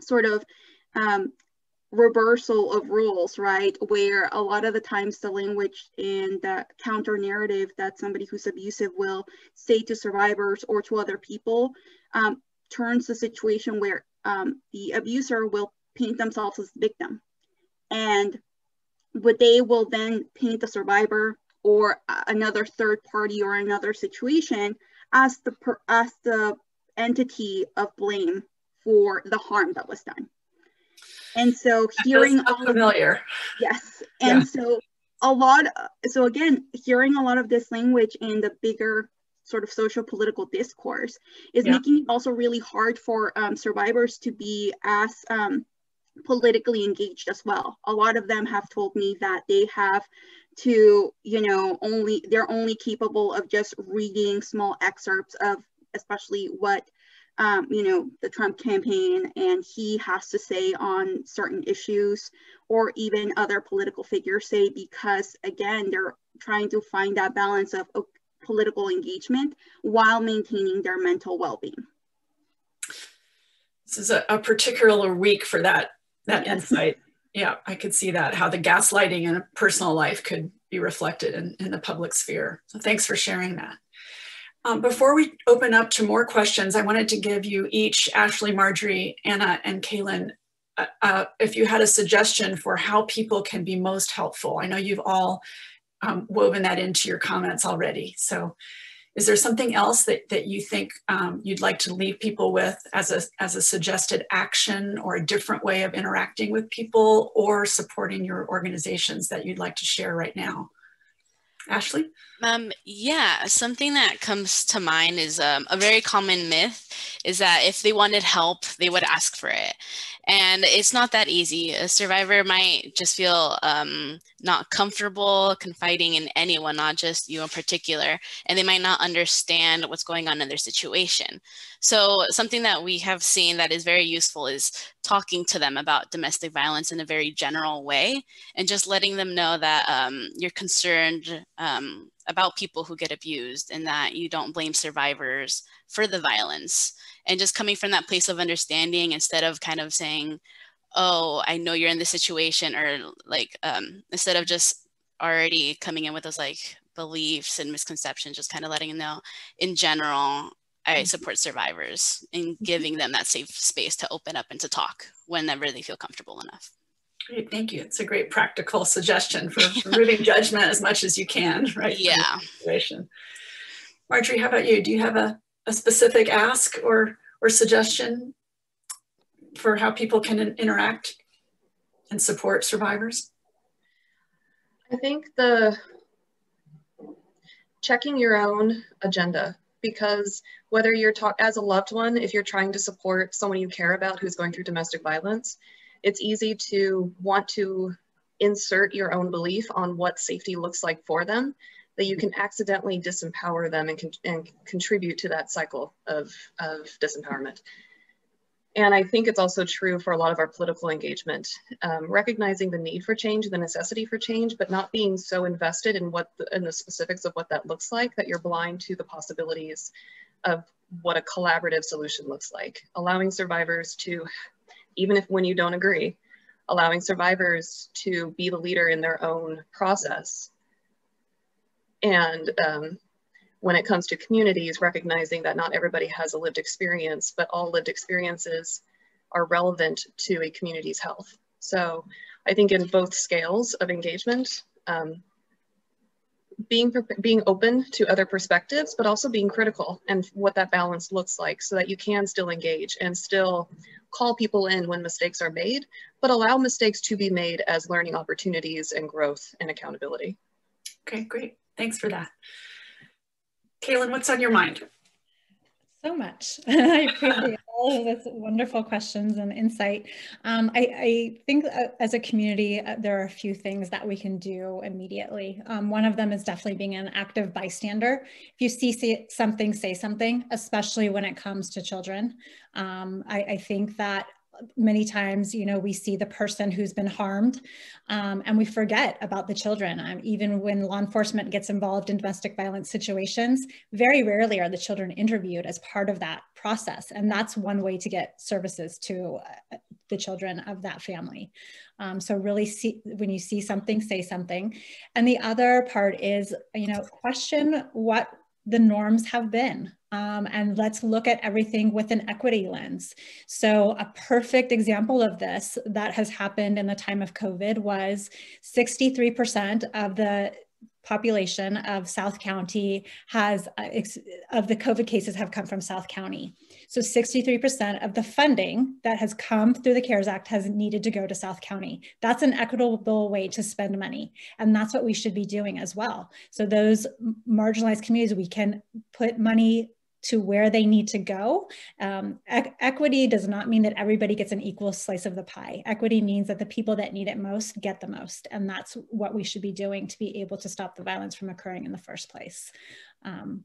sort of um, reversal of roles, right? Where a lot of the times the language and the counter narrative that somebody who's abusive will say to survivors or to other people um, turns the situation where um, the abuser will paint themselves as the victim. And what they will then paint the survivor or another third party or another situation as the per, as the entity of blame for the harm that was done. And so hearing familiar. yes. And yeah. so a lot so again hearing a lot of this language in the bigger sort of social political discourse is yeah. making it also really hard for um, survivors to be as um, politically engaged as well. A lot of them have told me that they have to, you know, only they're only capable of just reading small excerpts of especially what um, you know, the Trump campaign and he has to say on certain issues or even other political figures say because again, they're trying to find that balance of political engagement while maintaining their mental well-being. This is a, a particular week for that, that yes. insight yeah, I could see that, how the gaslighting in a personal life could be reflected in, in the public sphere. So thanks for sharing that. Um, before we open up to more questions, I wanted to give you each, Ashley, Marjorie, Ana, and Kalyne, uh, uh, if you had a suggestion for how people can be most helpful. I know you've all um, woven that into your comments already. So is there something else that, that you think um, you'd like to leave people with as a, as a suggested action or a different way of interacting with people or supporting your organizations that you'd like to share right now? Ashley? Um, yeah, something that comes to mind is um, a very common myth is that if they wanted help, they would ask for it. And it's not that easy. A survivor might just feel um, not comfortable confiding in anyone, not just you in particular, and they might not understand what's going on in their situation. So something that we have seen that is very useful is talking to them about domestic violence in a very general way and just letting them know that um, you're concerned um, about people who get abused and that you don't blame survivors for the violence and just coming from that place of understanding instead of kind of saying oh i know you're in this situation or like um, instead of just already coming in with those like beliefs and misconceptions just kind of letting them know in general I mm-hmm. support survivors in mm-hmm. giving them that safe space to open up and to talk whenever they feel comfortable enough. Great, thank you. It's a great practical <laughs> suggestion for <laughs> removing judgment as much as you can, right? Yeah. Situation. Marjorie, how about you? Do you have a, a specific ask or, or suggestion for how people can interact and support survivors? I think the checking your own agenda because whether you're talk as a loved one, if you're trying to support someone you care about who's going through domestic violence, it's easy to want to insert your own belief on what safety looks like for them, that you can accidentally disempower them and, con and contribute to that cycle of, of disempowerment. And I think it's also true for a lot of our political engagement, um, recognizing the need for change, the necessity for change, but not being so invested in what the, in the specifics of what that looks like that you're blind to the possibilities of what a collaborative solution looks like. Allowing survivors to, even if when you don't agree, allowing survivors to be the leader in their own process and um, when it comes to communities, recognizing that not everybody has a lived experience, but all lived experiences are relevant to a community's health. So I think in both scales of engagement, um, being, being open to other perspectives, but also being critical and what that balance looks like so that you can still engage and still call people in when mistakes are made, but allow mistakes to be made as learning opportunities and growth and accountability. Okay, great. Thanks for that. Kalyne, what's on your mind? So much. <laughs> I appreciate all of those wonderful questions and insight. Um, I, I, think uh, as a community, uh, there are a few things that we can do immediately. Um, one of them is definitely being an active bystander. If you see, see something, say something, especially when it comes to children. Um, I, I think that many times, you know, we see the person who's been harmed um, and we forget about the children. Um, even when law enforcement gets involved in domestic violence situations, very rarely are the children interviewed as part of that process. And that's one way to get services to uh, the children of that family. Um, so really see, when you see something, say something. And the other part is, you know, question what the norms have been. Um, and let's look at everything with an equity lens. So a perfect example of this that has happened in the time of COVID was 63% of the population of South County has, uh, of the COVID cases have come from South County. So 63% of the funding that has come through the CARES Act has needed to go to South County. That's an equitable way to spend money. And that's what we should be doing as well. So those marginalized communities, we can put money to where they need to go. Um, e equity does not mean that everybody gets an equal slice of the pie. Equity means that the people that need it most get the most. And that's what we should be doing to be able to stop the violence from occurring in the first place. Um,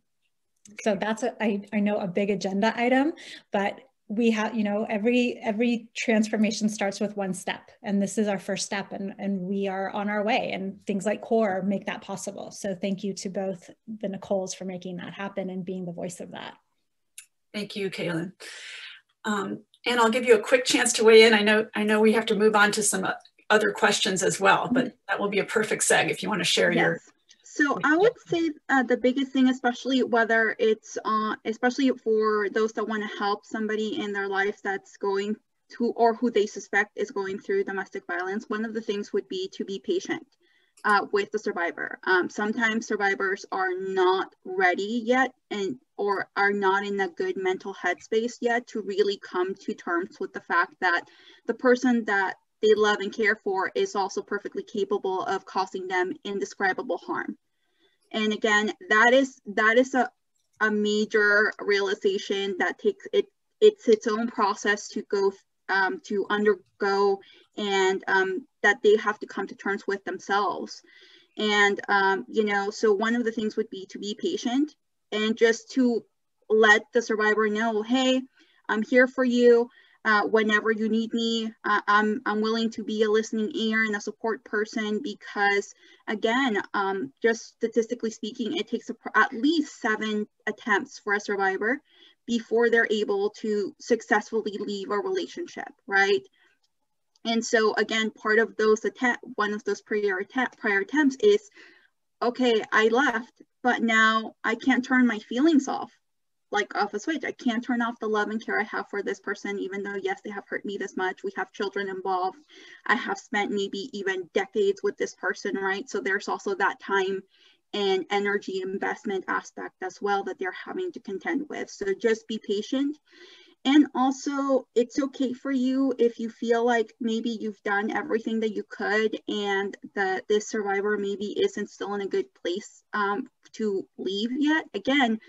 so that's a, I, I know a big agenda item, but we have, you know, every every transformation starts with one step, and this is our first step, and and we are on our way. And things like CORE make that possible. So thank you to both the Nicoles for making that happen and being the voice of that. Thank you, Kalyne. Um, and I'll give you a quick chance to weigh in. I know I know we have to move on to some other questions as well, but that will be a perfect seg if you want to share yes. your so I would say uh, the biggest thing, especially whether it's, uh, especially for those that want to help somebody in their life that's going to, or who they suspect is going through domestic violence, one of the things would be to be patient. uh, with the survivor. Um, sometimes survivors are not ready yet and or are not in a good mental headspace yet to really come to terms with the fact that the person that they love and care for is also perfectly capable of causing them indescribable harm. And again, that is that is a, a major realization that takes it it's its own process to go um, to undergo and um, that they have to come to terms with themselves. And, um, you know, so one of the things would be to be patient and just to let the survivor know, hey, I'm here for you. Uh, whenever you need me, uh, I'm, I'm willing to be a listening ear and a support person because, again, um, just statistically speaking, it takes a, at least seven attempts for a survivor before they're able to successfully leave a relationship, right? And so again, part of those attempt, one of those prior attempt, prior attempts is, okay, I left, but now I can't turn my feelings off, like off a switch. I can't turn off the love and care I have for this person, even though yes, they have hurt me this much. We have children involved. I have spent maybe even decades with this person, right? So there's also that time and energy investment aspect as well that they're having to contend with. So just be patient. And also, it's okay for you if you feel like maybe you've done everything that you could and that this survivor maybe isn't still in a good place um, to leave yet. Again,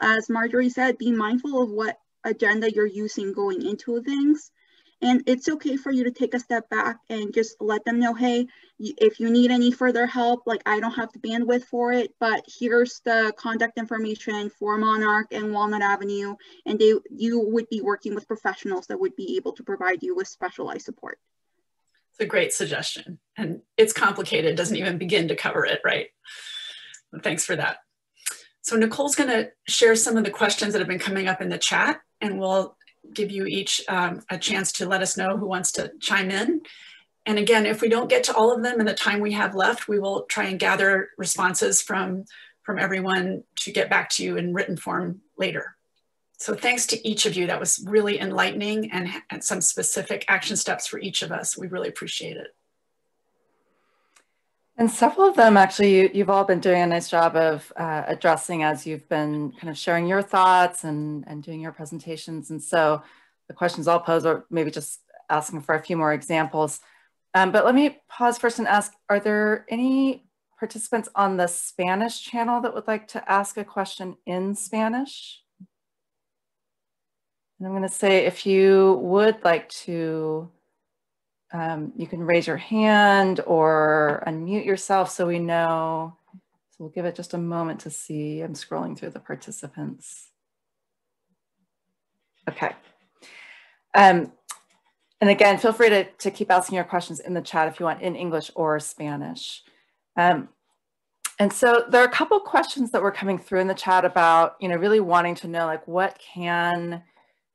as Marjorie said, be mindful of what agenda you're using going into things. And it's okay for you to take a step back and just let them know, hey, if you need any further help, like I don't have the bandwidth for it, but here's the contact information for Monarch and Walnut Avenue, and they you would be working with professionals that would be able to provide you with specialized support. It's a great suggestion, and it's complicated, doesn't even begin to cover it, right? Thanks for that. So Nicole's gonna share some of the questions that have been coming up in the chat, and we'll give you each um, a chance to let us know who wants to chime in. And again, if we don't get to all of them in the time we have left, we will try and gather responses from, from everyone to get back to you in written form later. So thanks to each of you. That was really enlightening and, and some specific action steps for each of us. We really appreciate it. And several of them, actually, you, have all been doing a nice job of uh, addressing as you've been kind of sharing your thoughts and, and doing your presentations. And so the questions I'll pose are maybe just asking for a few more examples. Um, but let me pause first and ask, are there any participants on the Spanish channel that would like to ask a question in Spanish? And I'm gonna say if you would like to um, you can raise your hand or unmute yourself so we know. So we'll give it just a moment to see. I'm scrolling through the participants. Okay. Um, and again, feel free to, to keep asking your questions in the chat if you want in English or Spanish. Um, and so there are a couple questions that were coming through in the chat about, you know, really wanting to know like what can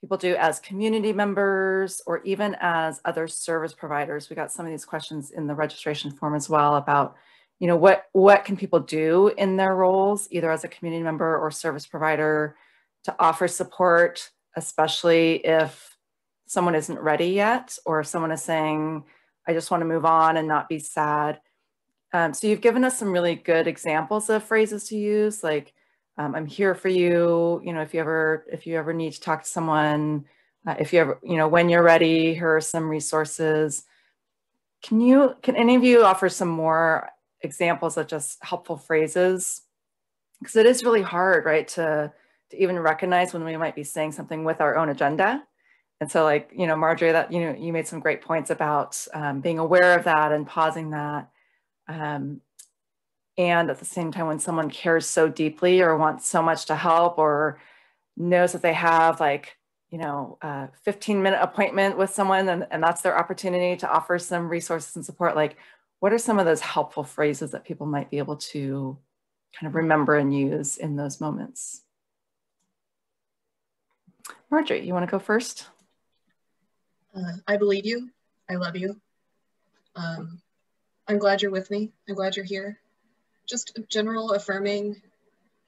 people do as community members or even as other service providers. We got some of these questions in the registration form as well about, you know, what, what can people do in their roles, either as a community member or service provider to offer support, especially if someone isn't ready yet, or if someone is saying, I just want to move on and not be sad. Um, so you've given us some really good examples of phrases to use, like um, I'm here for you. You know, if you ever if you ever need to talk to someone, uh, if you ever you know when you're ready, here are some resources. Can you can any of you offer some more examples of just helpful phrases? Because it is really hard, right, to to even recognize when we might be saying something with our own agenda. And so, like you know, Marjorie, that you know, you made some great points about um, being aware of that and pausing that. Um, and at the same time, when someone cares so deeply or wants so much to help or knows that they have like, you know, a 15 minute appointment with someone and, and that's their opportunity to offer some resources and support, like what are some of those helpful phrases that people might be able to kind of remember and use in those moments? Marjorie, you want to go first? Uh, I believe you. I love you. Um, I'm glad you're with me. I'm glad you're here just general affirming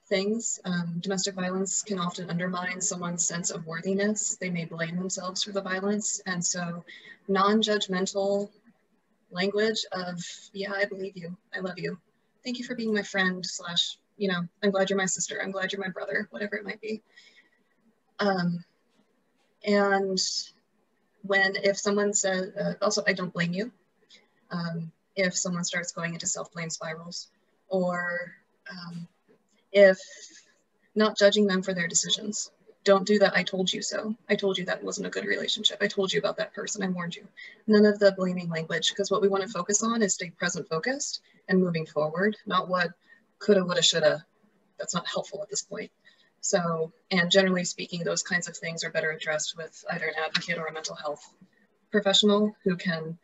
things. Um, domestic violence can often undermine someone's sense of worthiness. They may blame themselves for the violence. And so non-judgmental language of, yeah, I believe you. I love you. Thank you for being my friend slash, you know, I'm glad you're my sister. I'm glad you're my brother, whatever it might be. Um, and when, if someone says, uh, also, I don't blame you. Um, if someone starts going into self-blame spirals or um, if not judging them for their decisions. Don't do that. I told you so. I told you that wasn't a good relationship. I told you about that person. I warned you. None of the blaming language, because what we want to focus on is stay present focused and moving forward, not what coulda, woulda, shoulda. That's not helpful at this point. So, and generally speaking, those kinds of things are better addressed with either an advocate or a mental health professional who can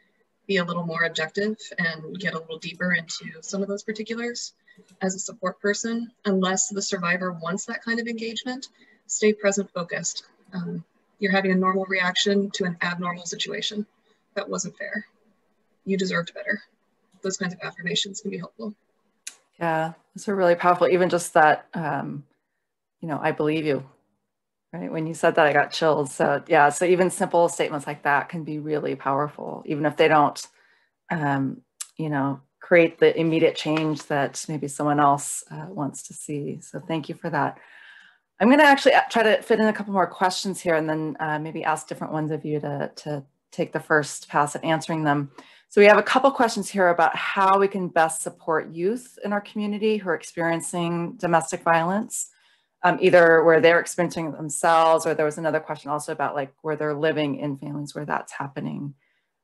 be a little more objective and get a little deeper into some of those particulars as a support person, unless the survivor wants that kind of engagement, stay present focused. Um, you're having a normal reaction to an abnormal situation. That wasn't fair. You deserved better. Those kinds of affirmations can be helpful. Yeah, those are really powerful. Even just that, um, you know, I believe you, right? When you said that, I got chills. So yeah, so even simple statements like that can be really powerful, even if they don't, um, you know, create the immediate change that maybe someone else uh, wants to see. So thank you for that. I'm going to actually uh, try to fit in a couple more questions here and then uh, maybe ask different ones of you to, to take the first pass at answering them. So we have a couple questions here about how we can best support youth in our community who are experiencing domestic violence, um, either where they're experiencing themselves, or there was another question also about like where they're living in families where that's happening.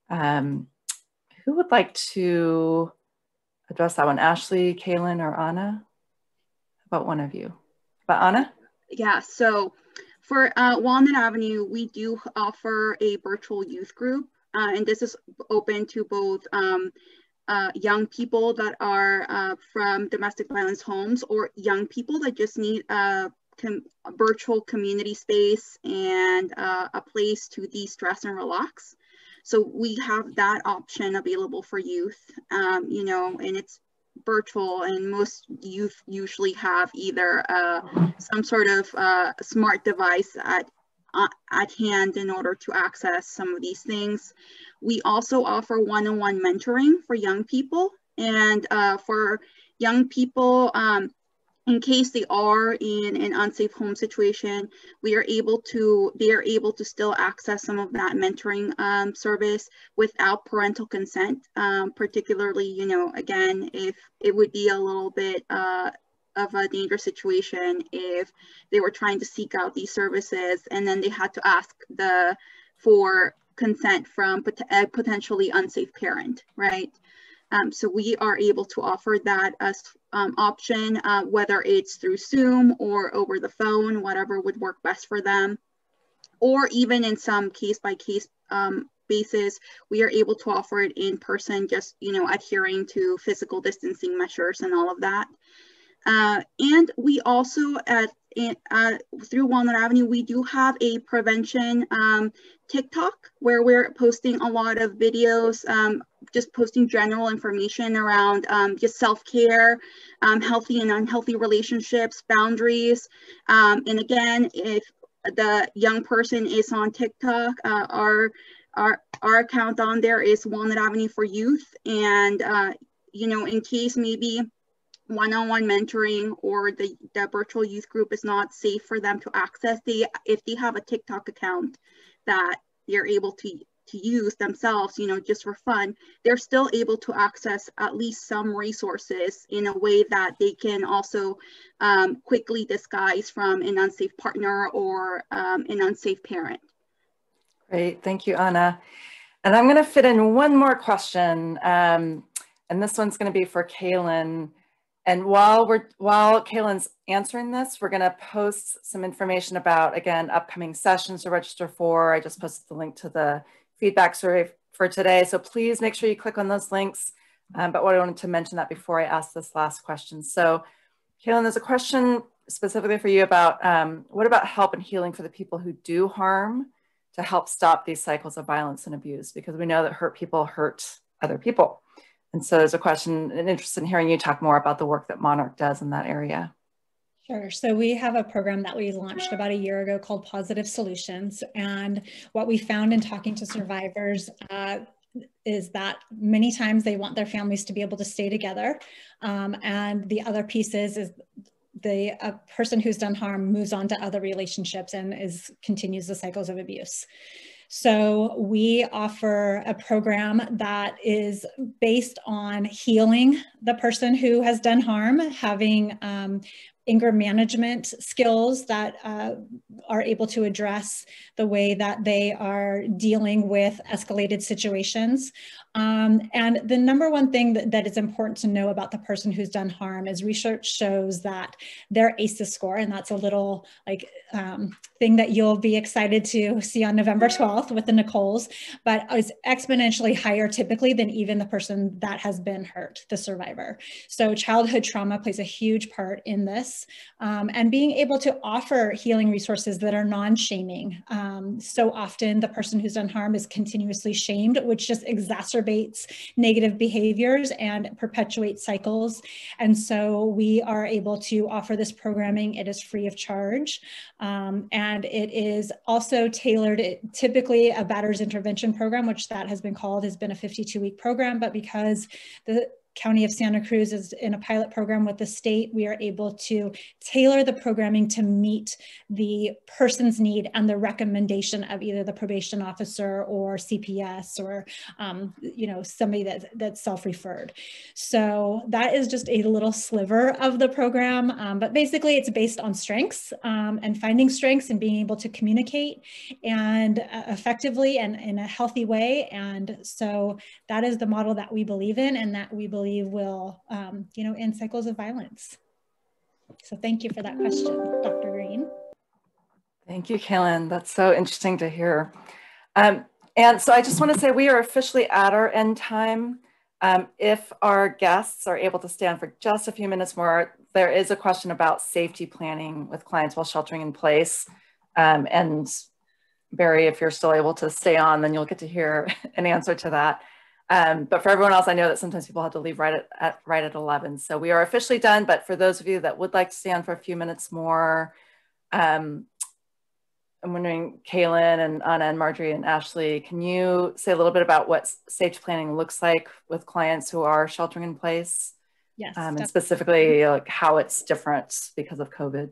Um, who would like to address that one? Ashley, Kalyne, or Ana? About one of you? About Ana? Yeah, so for uh, Walnut Avenue, we do offer a virtual youth group, uh, and this is open to both um, uh, young people that are uh, from domestic violence homes or young people that just need a, com a virtual community space and uh, a place to de-stress and relax. So we have that option available for youth, um, you know, and it's virtual and most youth usually have either uh, some sort of uh, smart device at, uh, at hand in order to access some of these things. We also offer one-on-one -on -one mentoring for young people and uh, for young people, um, in case they are in an unsafe home situation, we are able to, they are able to still access some of that mentoring um, service without parental consent, um, particularly, you know, again, if it would be a little bit uh, of a dangerous situation if they were trying to seek out these services and then they had to ask the, for consent from pot a potentially unsafe parent, right? Um, so we are able to offer that as um, option, uh, whether it's through Zoom or over the phone, whatever would work best for them. Or even in some case by case um, basis, we are able to offer it in person, just, you know, adhering to physical distancing measures and all of that. Uh, and we also at through Walnut Avenue, we do have a prevention um, TikTok where we're posting a lot of videos, um, just posting general information around um, just self-care, um, healthy and unhealthy relationships, boundaries. Um, and again, if the young person is on TikTok, uh, our, our, our account on there is Walnut Avenue for Youth. And, uh, you know, in case maybe one-on-one mentoring or the, the virtual youth group is not safe for them to access, they if they have a TikTok account that they're able to to use themselves, you know, just for fun, they're still able to access at least some resources in a way that they can also um, quickly disguise from an unsafe partner or um, an unsafe parent. Great, thank you, Ana. And I'm gonna fit in one more question. Um, and this one's gonna be for Kalyne. And while we're while Kalyne's answering this, we're going to post some information about again upcoming sessions to register for. I just posted the link to the feedback survey for today, so please make sure you click on those links. Um, but what I wanted to mention that before I ask this last question. So, Kalyne, there's a question specifically for you about um, what about help and healing for the people who do harm to help stop these cycles of violence and abuse? Because we know that hurt people hurt other people. And so there's a question, an interest in hearing you talk more about the work that Monarch does in that area. Sure. So we have a program that we launched about a year ago called Positive Solutions. And what we found in talking to survivors, uh, is that many times they want their families to be able to stay together. Um, and the other piece is, is the a person who's done harm moves on to other relationships and is continues the cycles of abuse. So we offer a program that is based on healing the person who has done harm, having um, anger management skills that uh, are able to address the way that they are dealing with escalated situations. Um, and the number one thing that, that is important to know about the person who's done harm is research shows that their ACEs score, and that's a little like um, thing that you'll be excited to see on November 12th with the Nicoles, but is exponentially higher typically than even the person that has been hurt, the survivor. So childhood trauma plays a huge part in this um, and being able to offer healing resources that are non-shaming. Um, so often the person who's done harm is continuously shamed, which just exacerbates exacerbates negative behaviors and perpetuates cycles. And so we are able to offer this programming. It is free of charge. Um, and it is also tailored, typically a batter's intervention program, which that has been called, has been a 52 week program, but because the County of Santa Cruz is in a pilot program with the state, we are able to tailor the programming to meet the person's need and the recommendation of either the probation officer or CPS or, um, you know, somebody that, that's self-referred. So that is just a little sliver of the program, um, but basically it's based on strengths um, and finding strengths and being able to communicate and uh, effectively and in a healthy way. And so that is the model that we believe in and that we believe believe will, um, you know, end cycles of violence. So thank you for that question, Dr. Green. Thank you, Kalyne. That's so interesting to hear. Um, and so I just want to say we are officially at our end time. Um, if our guests are able to stand for just a few minutes more, there is a question about safety planning with clients while sheltering in place. Um, and Barry, if you're still able to stay on, then you'll get to hear <laughs> an answer to that. Um, but for everyone else, I know that sometimes people have to leave right at, at, right at 11. So we are officially done. But for those of you that would like to stand for a few minutes more, um, I'm wondering, Kalyne and Ana and Marjorie and Ashley, can you say a little bit about what safety planning looks like with clients who are sheltering in place? Yes. Um, and specifically like how it's different because of COVID.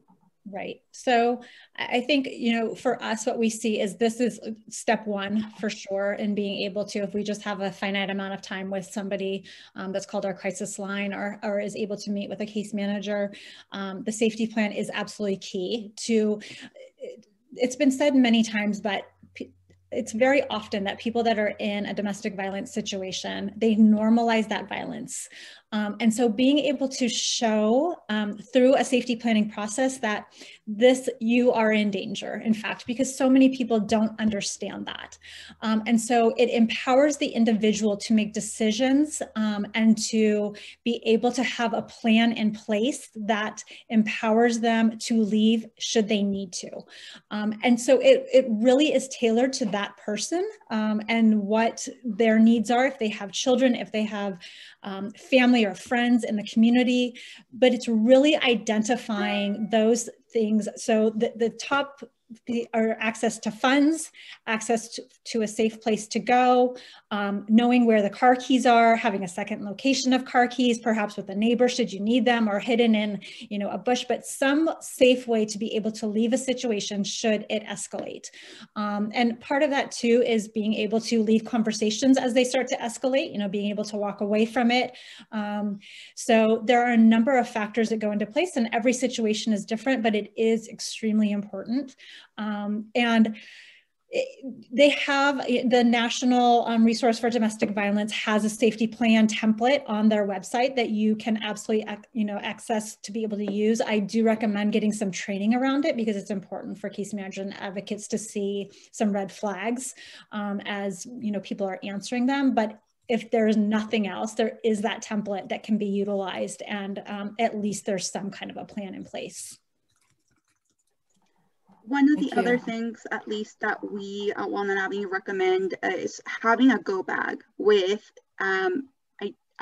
Right. So I think, you know, for us, what we see is this is step one for sure in being able to, if we just have a finite amount of time with somebody um, that's called our crisis line or, or is able to meet with a case manager, um, the safety plan is absolutely key to, it's been said many times, but it's very often that people that are in a domestic violence situation, they normalize that violence. Um, and so being able to show um, through a safety planning process that this, you are in danger, in fact, because so many people don't understand that. Um, and so it empowers the individual to make decisions um, and to be able to have a plan in place that empowers them to leave should they need to. Um, and so it, it really is tailored to that person um, and what their needs are, if they have children, if they have um, family or friends in the community, but it's really identifying those things. So the, the top or access to funds, access to, to, a safe place to go, um, knowing where the car keys are, having a second location of car keys, perhaps with a neighbor should you need them or hidden in you know, a bush, but some safe way to be able to leave a situation should it escalate. Um, and part of that too is being able to leave conversations as they start to escalate, you know, being able to walk away from it. Um, so there are a number of factors that go into place and every situation is different, but it is extremely important. Um, and they have the National um, Resource for Domestic Violence has a safety plan template on their website that you can absolutely, you know, access to be able to use. I do recommend getting some training around it because it's important for case managers and advocates to see some red flags um, as, you know, people are answering them. But if there's nothing else, there is that template that can be utilized and um, at least there's some kind of a plan in place. One of Thank the you. other things, at least that we at Walnut Avenue recommend is having a go bag with um,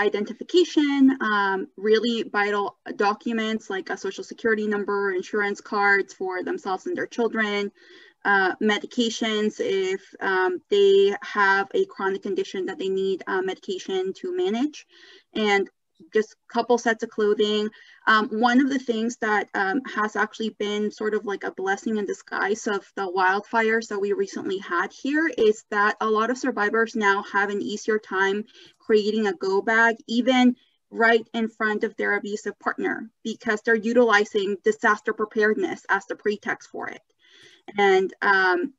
identification, um, really vital documents like a social security number, insurance cards for themselves and their children, uh, medications if um, they have a chronic condition that they need uh, medication to manage, and just a couple sets of clothing. Um, one of the things that um, has actually been sort of like a blessing in disguise of the wildfires that we recently had here is that a lot of survivors now have an easier time creating a go bag, even right in front of their abusive partner, because they're utilizing disaster preparedness as the pretext for it. And um,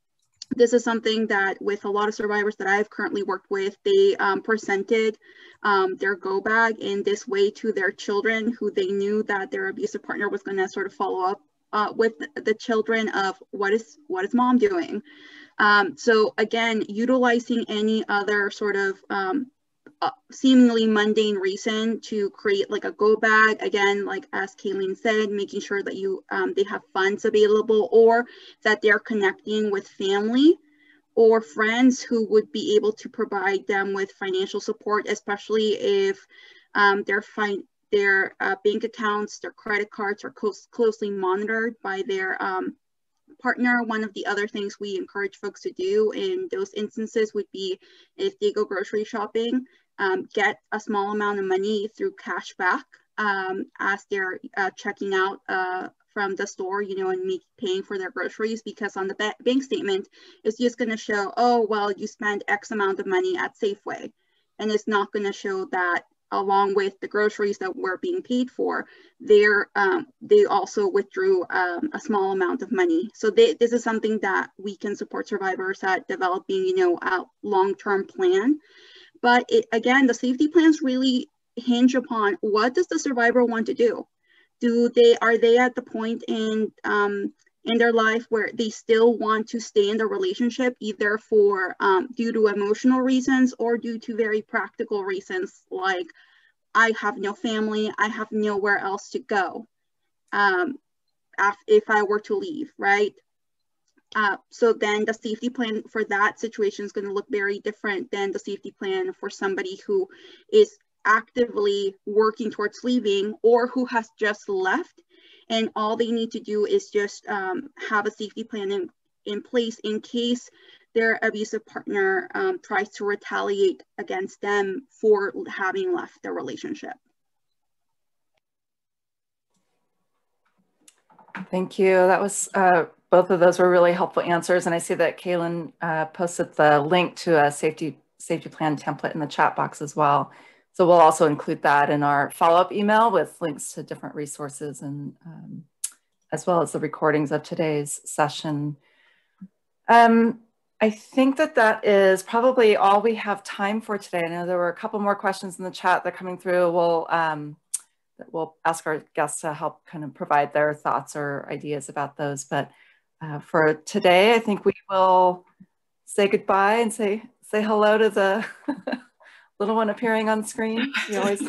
this is something that with a lot of survivors that I've currently worked with, they um, presented um, their go bag in this way to their children who they knew that their abusive partner was going to sort of follow up uh, with the children of what is what is mom doing. Um, so again, utilizing any other sort of um, seemingly mundane reason to create like a go bag. Again like as Kalyne said making sure that you um, they have funds available or that they're connecting with family or friends who would be able to provide them with financial support especially if um, their fin- their uh, bank accounts their credit cards are close- closely monitored by their um, partner, one of the other things we encourage folks to do in those instances would be if they go grocery shopping, um, get a small amount of money through cash back um, as they're uh, checking out uh, from the store, you know, and me paying for their groceries because on the ba bank statement, it's just going to show, oh, well, you spent X amount of money at Safeway. And it's not going to show that along with the groceries that were being paid for, they're, um, they also withdrew um, a small amount of money. So they, this is something that we can support survivors at developing, you know, a long-term plan but it, again, the safety plans really hinge upon what does the survivor want to do? Do they, are they at the point in, um, in their life where they still want to stay in the relationship either for um, due to emotional reasons or due to very practical reasons like I have no family, I have nowhere else to go um, if I were to leave, right? Uh, so then the safety plan for that situation is going to look very different than the safety plan for somebody who is actively working towards leaving or who has just left and all they need to do is just um, have a safety plan in, in place in case their abusive partner um, tries to retaliate against them for having left the relationship. Thank you. That was uh, both of those were really helpful answers. And I see that Kalyne uh, posted the link to a safety safety plan template in the chat box as well. So we'll also include that in our follow-up email with links to different resources and um, as well as the recordings of today's session. Um, I think that that is probably all we have time for today. I know there were a couple more questions in the chat that are coming through. We'll um, we'll ask our guests to help kind of provide their thoughts or ideas about those. But uh, for today, I think we will say goodbye and say say hello to the <laughs> little one appearing on screen. We always,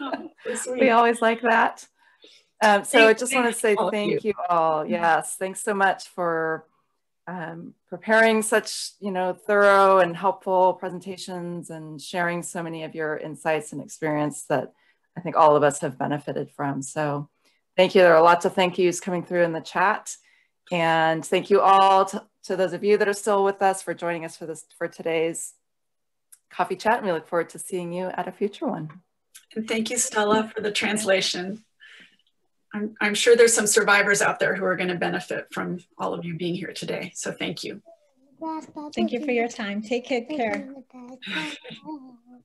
<laughs> we always like that. Um, so I just want to say thank you. you all. Yes, thanks so much for um, preparing such you know thorough and helpful presentations and sharing so many of your insights and experience that I think all of us have benefited from. So thank you. There are lots of thank yous coming through in the chat. And thank you all to, to those of you that are still with us for joining us for this for today's coffee chat. And we look forward to seeing you at a future one. And thank you, Stella, for the translation. I'm, I'm sure there's some survivors out there who are going to benefit from all of you being here today. So thank you. Thank you for your time. Take good care. <laughs>